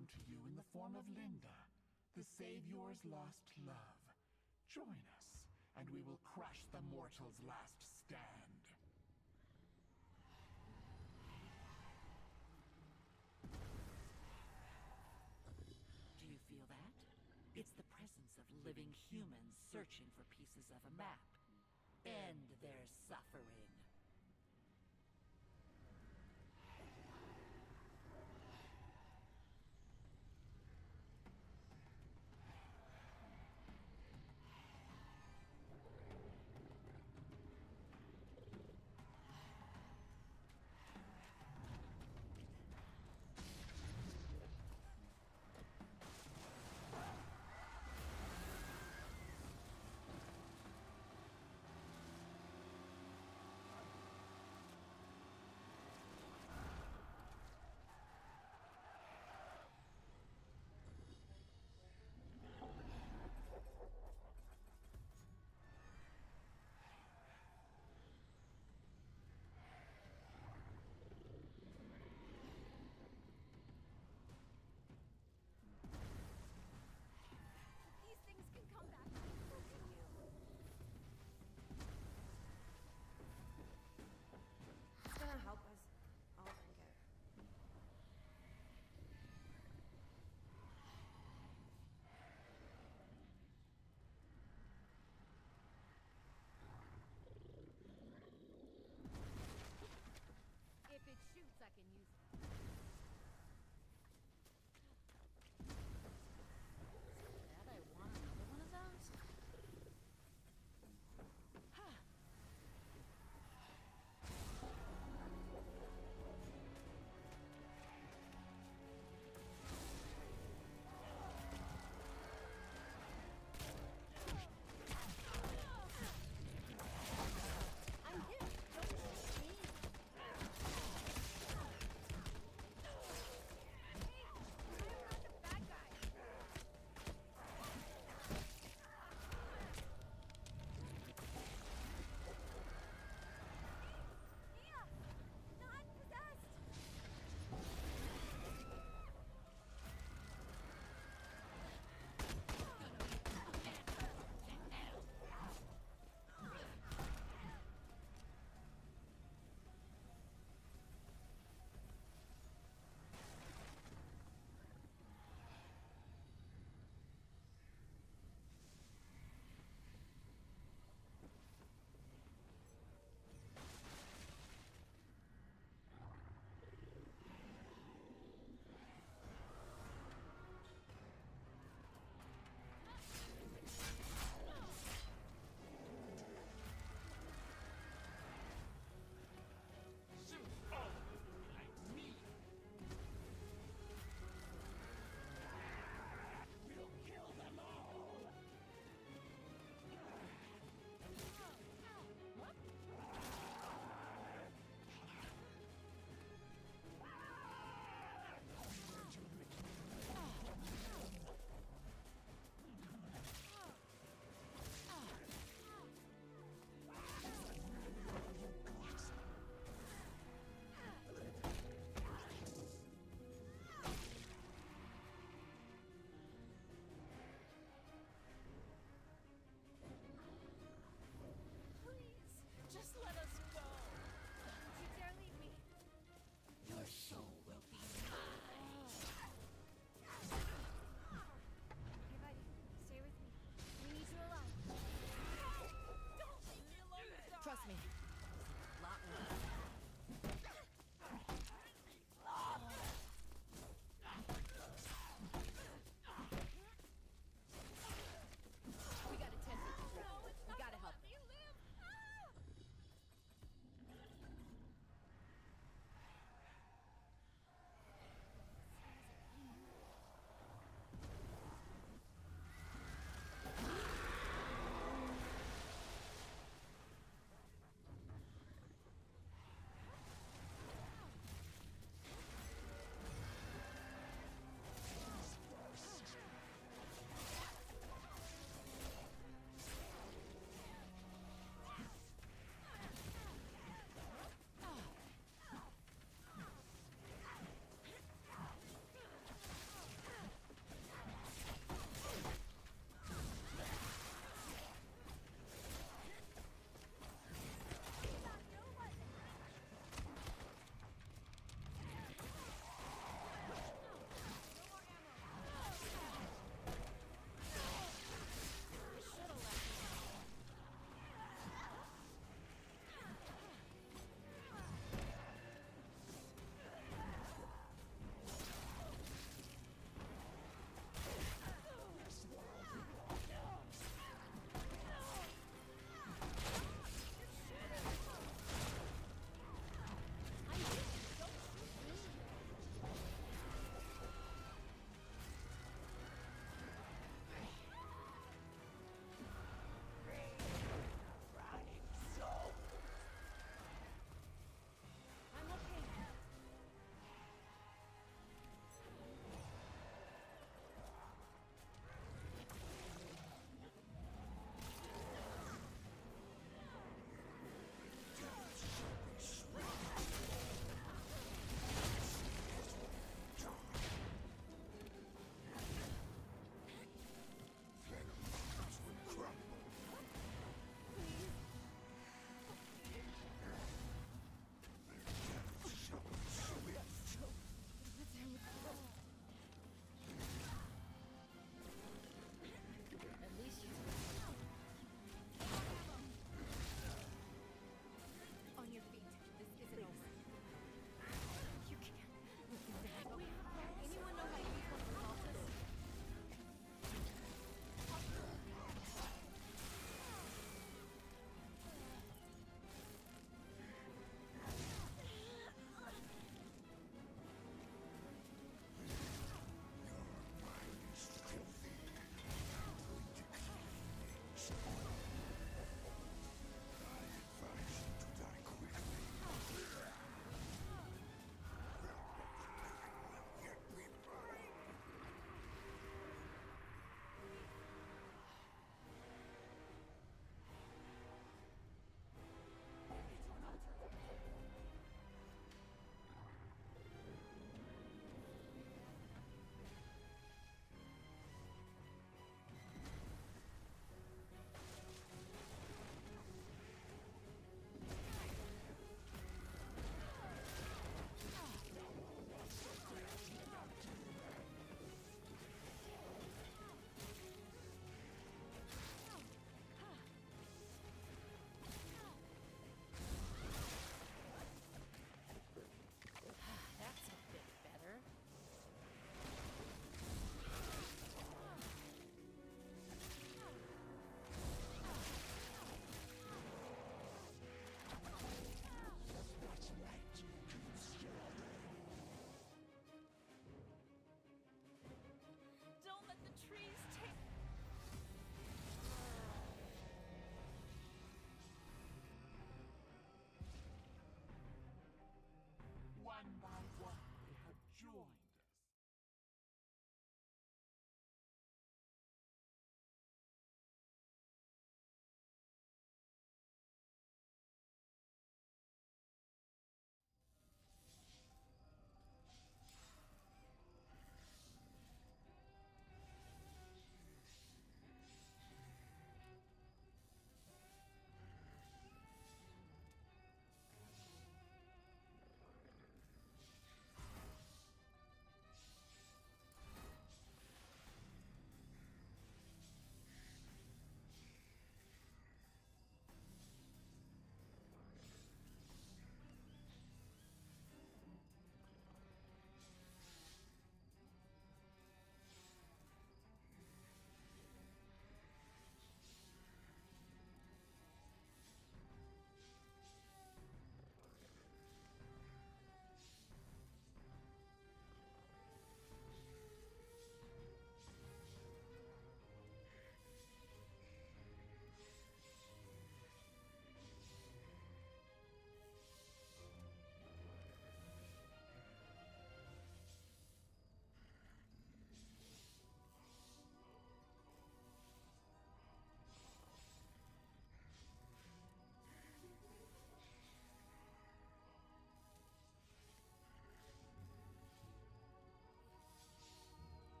Speaker 1: Come to you in the form of Linda, the Savior's lost love. Join us, and we will crush the mortal's last stand.
Speaker 2: Do you feel that? It's the presence of living humans searching for pieces of a map. End their suffering.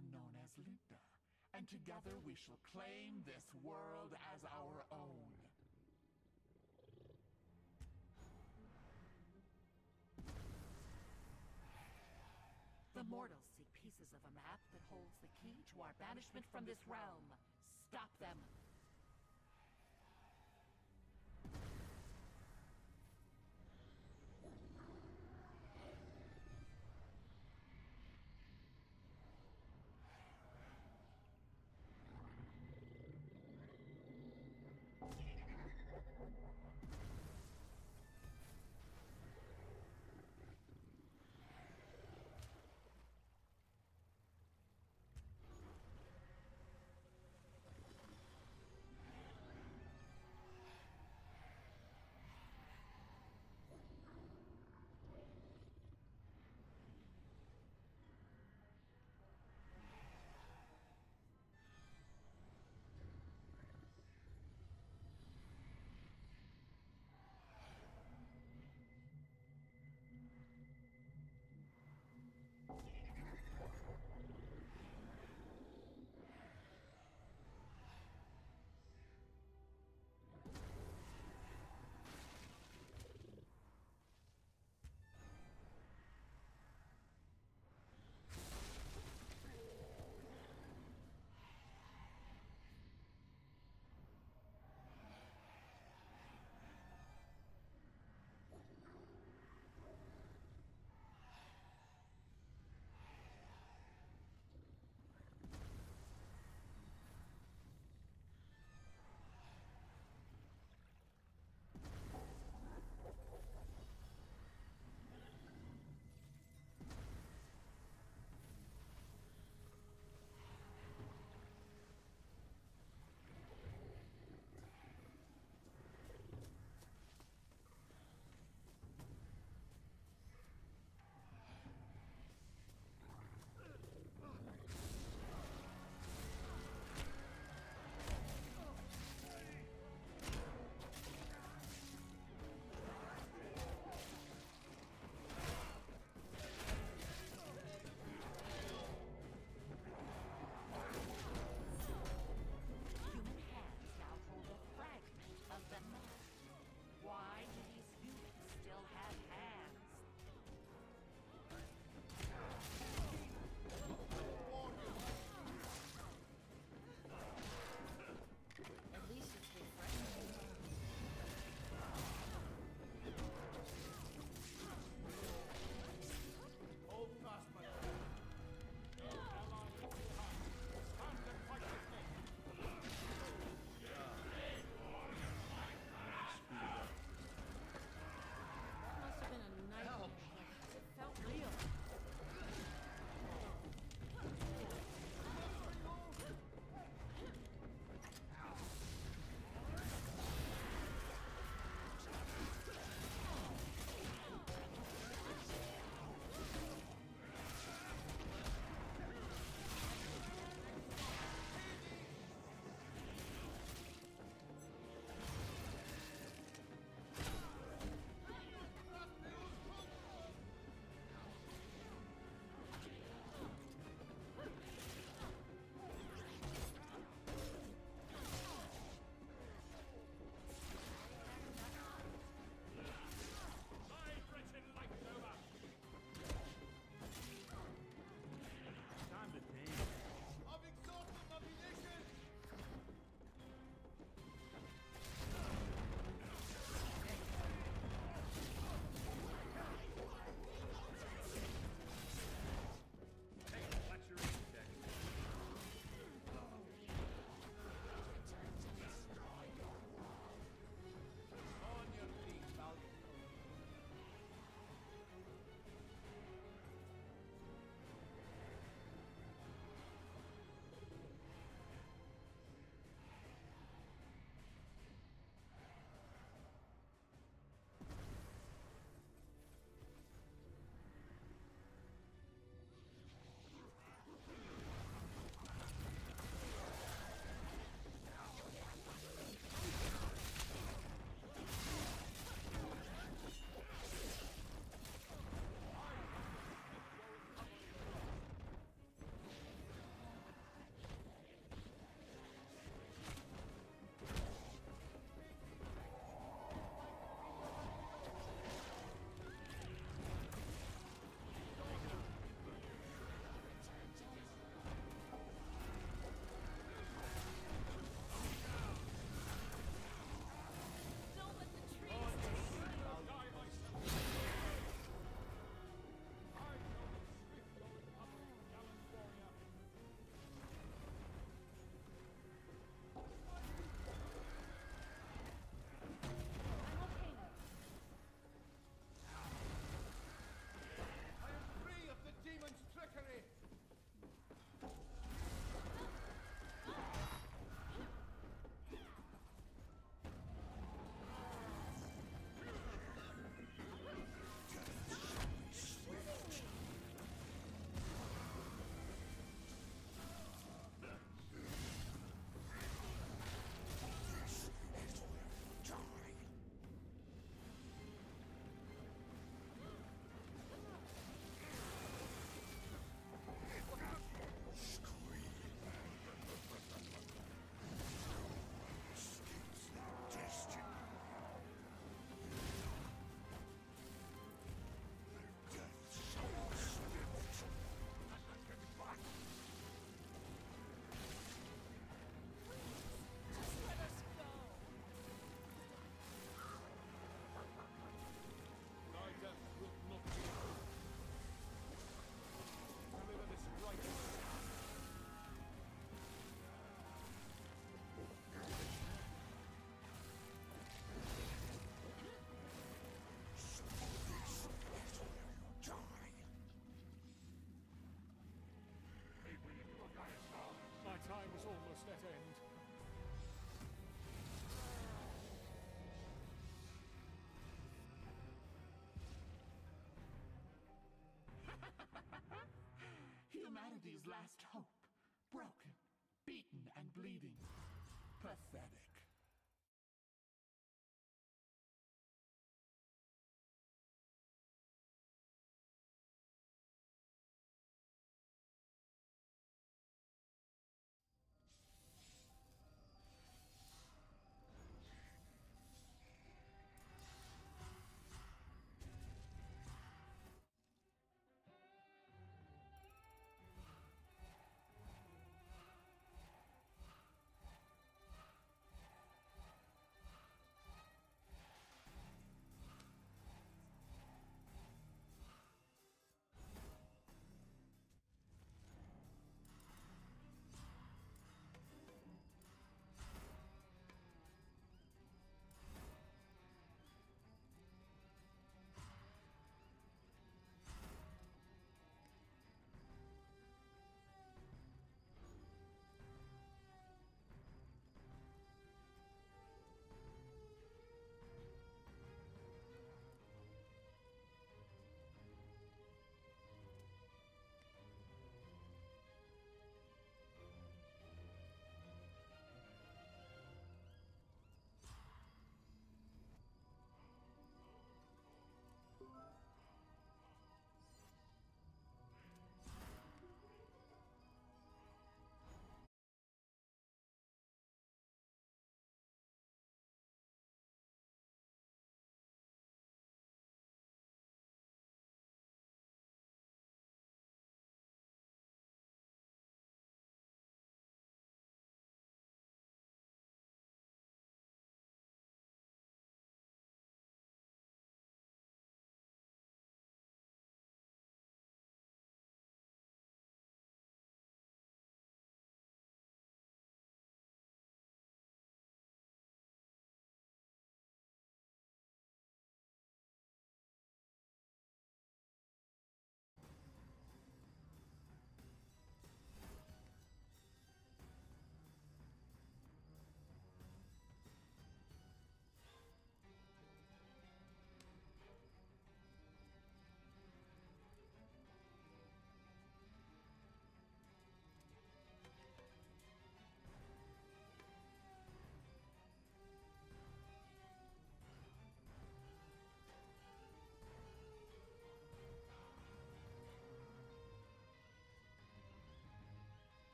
Speaker 1: One known as Linda, and together we shall claim this world as our own.
Speaker 2: The mortals seek pieces of a map that holds the key to our banishment from this realm. Stop them.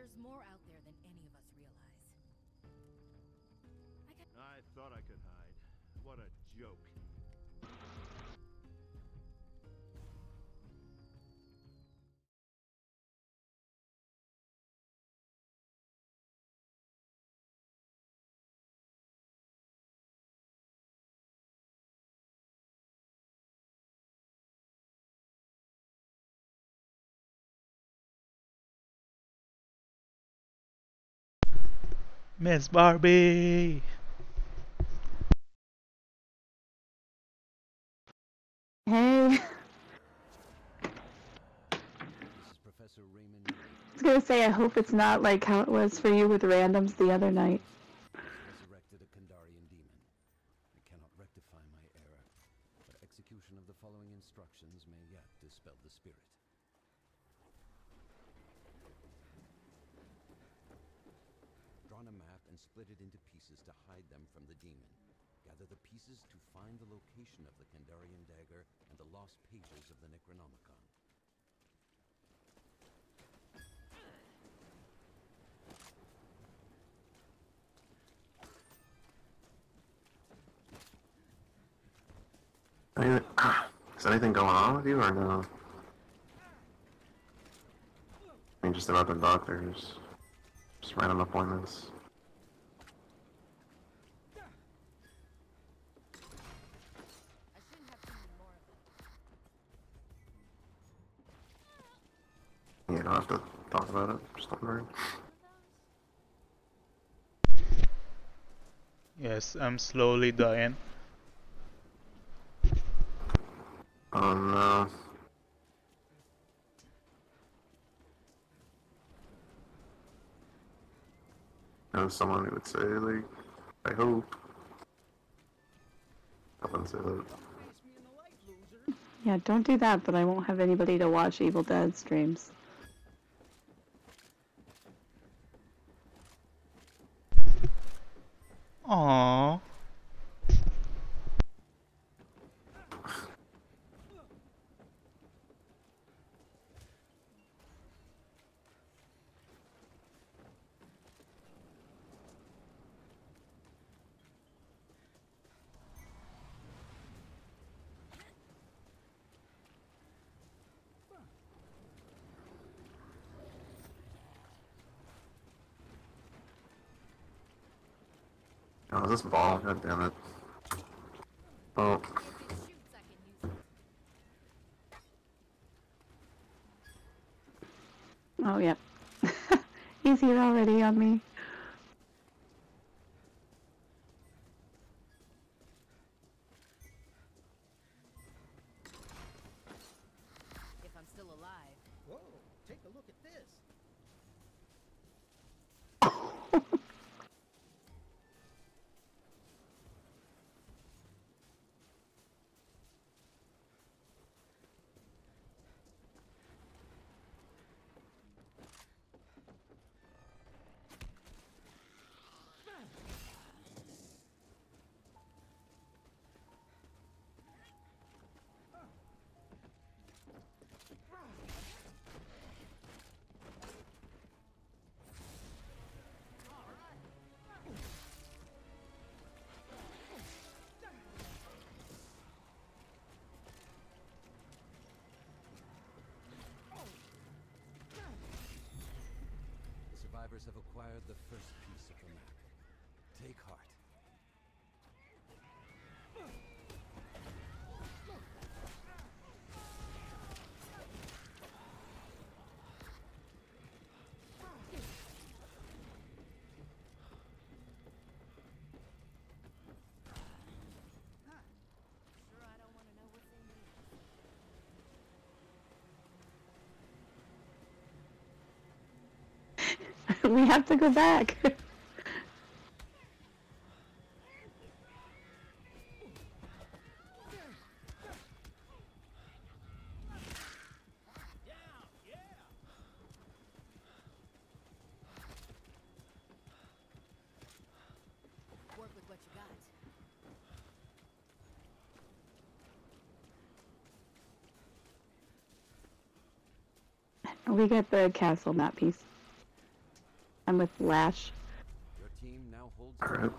Speaker 6: There's more out there than any of us realize. I
Speaker 5: I thought I could hide. What a joke.
Speaker 9: Miss Barbie.
Speaker 10: Hey,
Speaker 11: This is Professor Raymond
Speaker 10: I was gonna say, I hope it's not like how it was for you with randoms the other night.
Speaker 11: resurrected a Kandarian demon. I cannot rectify my error, but execution of the following instructions may yet dispel the spirit. Draw a map and split it into pieces to hide them from the demon. Gather to find the location of the Kandarian dagger and the lost pages of the Necronomicon.
Speaker 12: Is anything going on with you or no? I mean, just about the doctors. Just random appointments. To talk about it. Just don't worry.
Speaker 9: Yes, I'm slowly dying.
Speaker 12: Oh no. know someone who would say, like, I hope. I wouldn't say that.
Speaker 10: Yeah, don't do that, but I won't have anybody to watch Evil Dead streams.
Speaker 12: Is this ball? God damn it. Oh.
Speaker 10: Oh, yeah. He's here already on me.
Speaker 11: Survivors have acquired the first piece of the map. Take heart.
Speaker 6: Sure, I don't want to know what's in these.
Speaker 10: we have to go back. We get the castle map piece. I'm with Lash.
Speaker 11: Your team now holds
Speaker 12: Alright.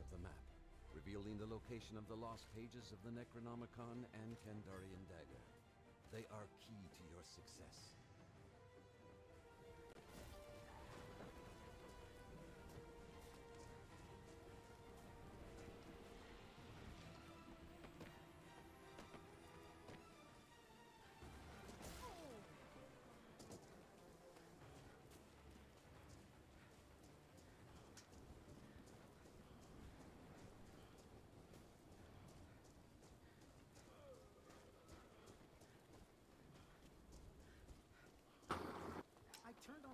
Speaker 7: Of the
Speaker 11: map, revealing the location of the lost pages of the Necronomicon and Kandarian dagger. They are key to your success.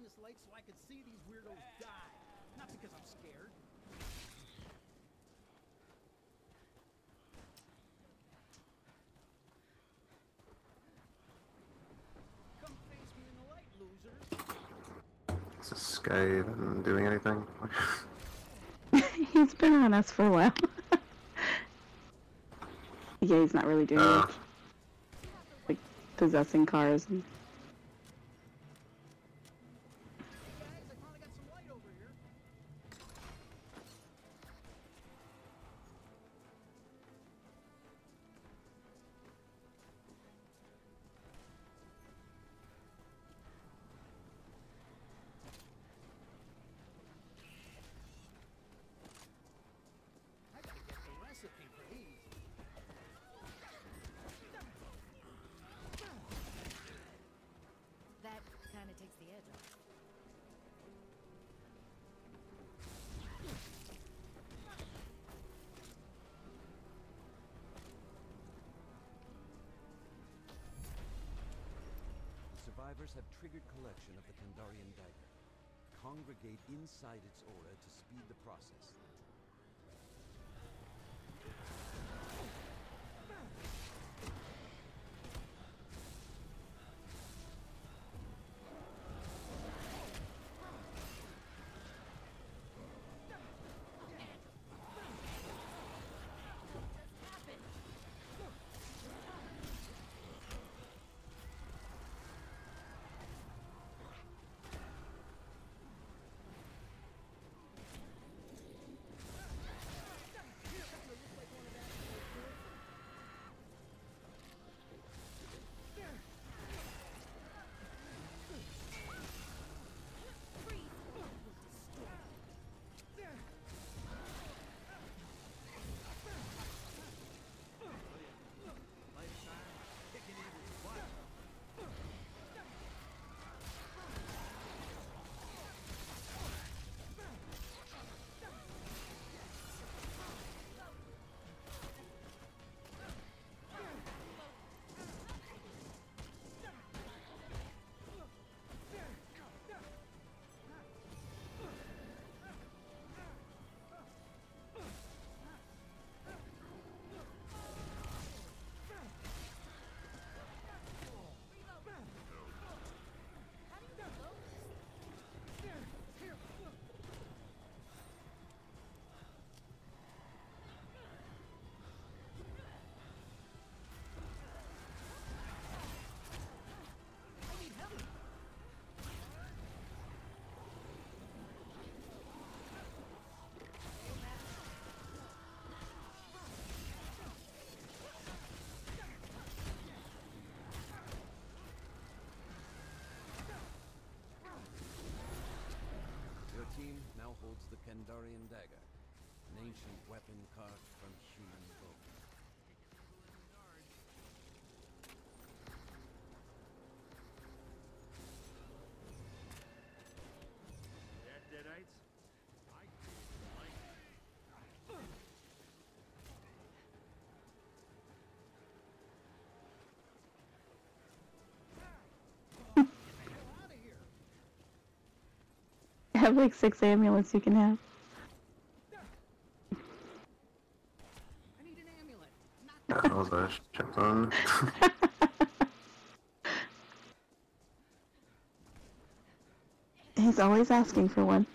Speaker 7: This light so I could see these weirdos die. Not because I'm scared. Come face me in the light, losers.
Speaker 12: Is this guy even doing anything?
Speaker 10: he's been on us for a while. yeah, he's not really doing
Speaker 12: Uh.
Speaker 10: much. Like possessing cars and
Speaker 11: Have collection of the Kandarian dagger. Congregate inside its aura to speed the process. Holds the Kandarian dagger, an ancient weapon carved from human bone.
Speaker 5: That deadites? I like
Speaker 10: I have like six amulets you can have.
Speaker 12: Yeah, that was a shit ton.
Speaker 10: He's always asking for one.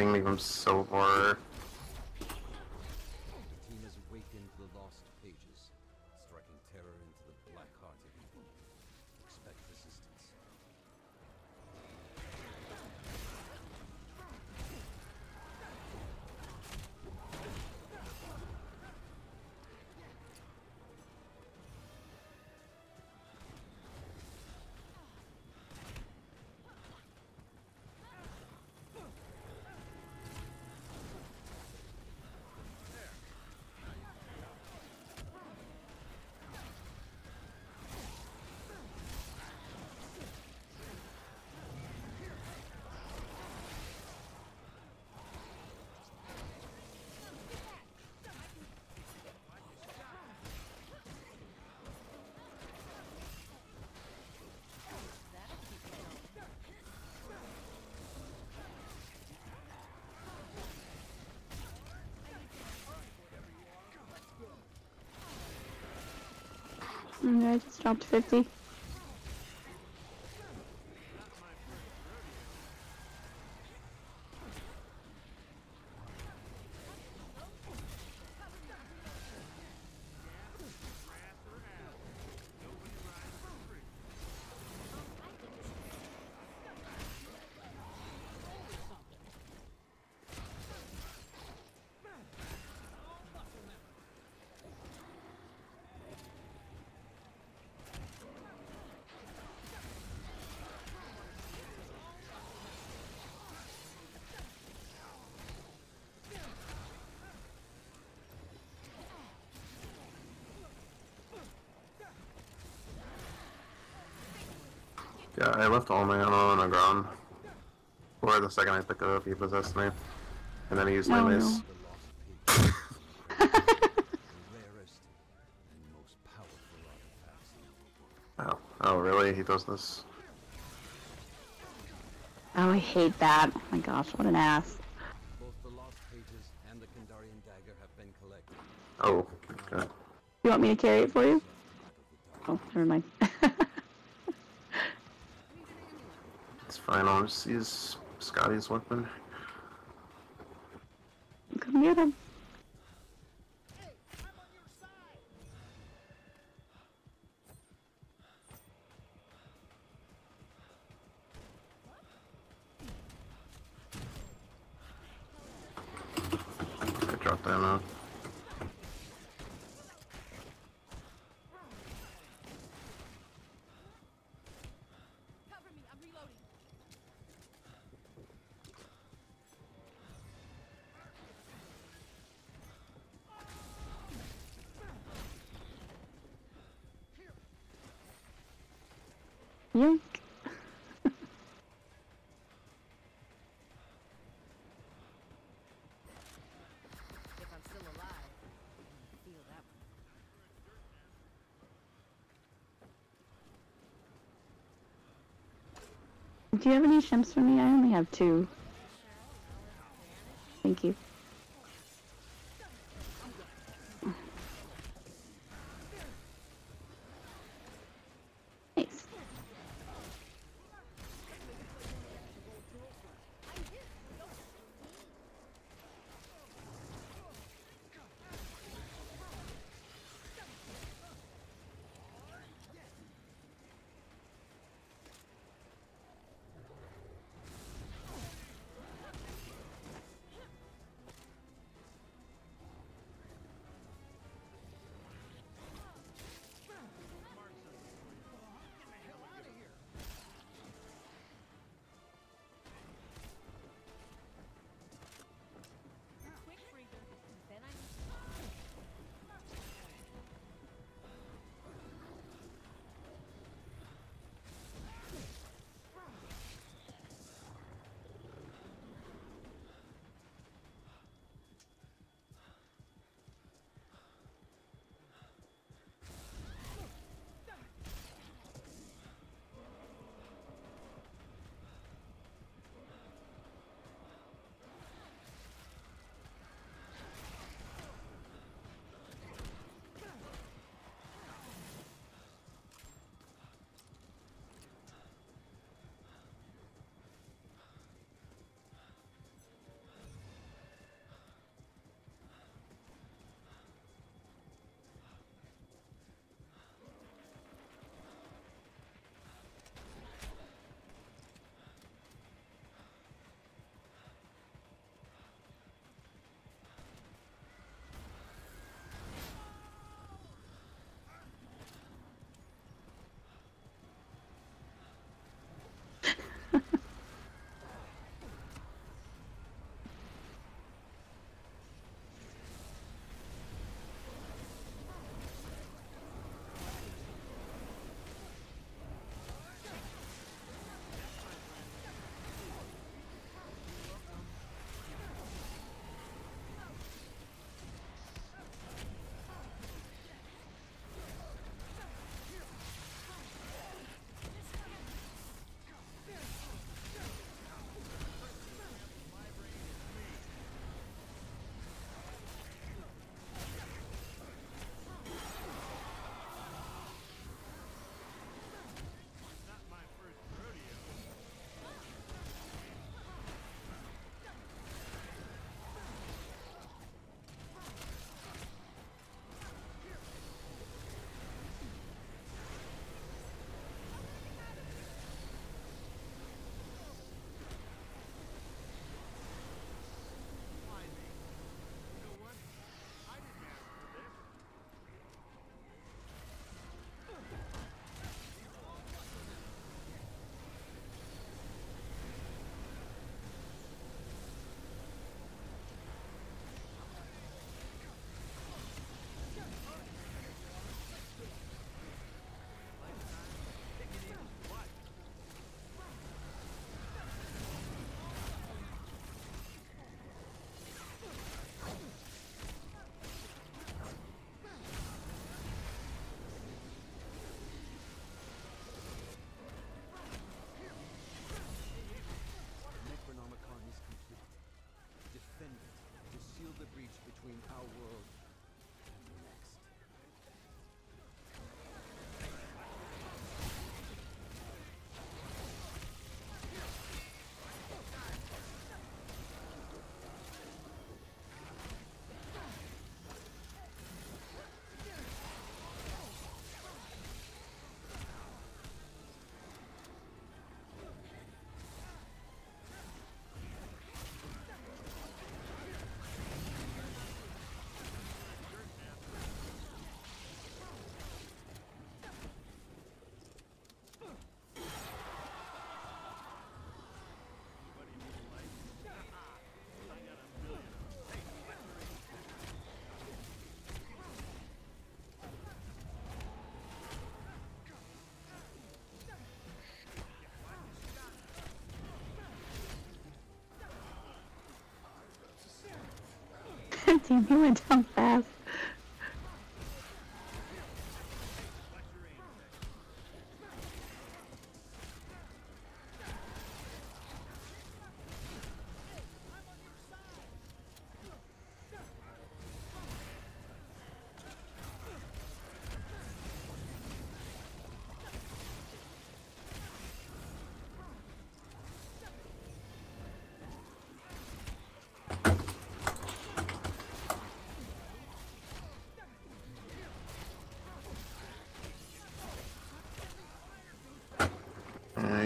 Speaker 12: Getting me from so far.
Speaker 10: Mm, I just dropped 50.
Speaker 12: Yeah, I left all my ammo on the ground. Or the second I picked it up, he possessed me. And then he used my
Speaker 10: Oh,
Speaker 12: mace.
Speaker 11: The lost pages. the rarest and most powerful artifacts in our world.
Speaker 12: Oh, oh really? He does this?
Speaker 10: Oh, I hate that. Oh my gosh, what an ass.
Speaker 11: Both the lost pages and the Kandarian dagger have been collected.
Speaker 12: Oh, okay.
Speaker 10: You want me to carry it for you? Oh, never mind.
Speaker 12: Just use Scotty's weapon.
Speaker 7: Do you have any shims for me? I only have two. Thank you.
Speaker 10: Damn, he went down fast.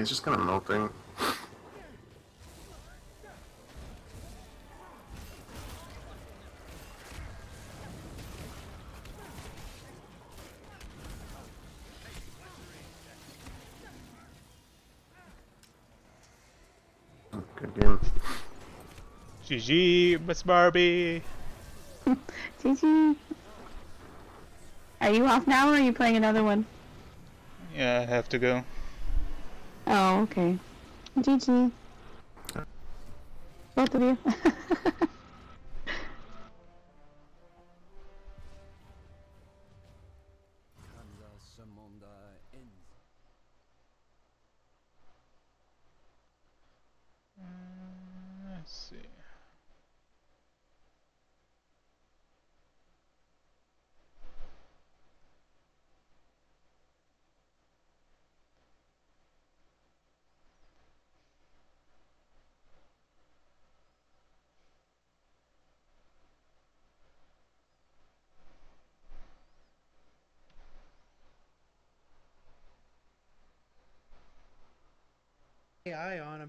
Speaker 12: He's just kind of melting. Good game.
Speaker 9: GG, Miss Barbie.
Speaker 10: GG. Are you off now or are you playing another one?
Speaker 9: Yeah, I have to go.
Speaker 10: Okay. GG. Both of you.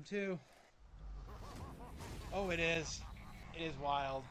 Speaker 13: Too. Oh, it is. It is wild.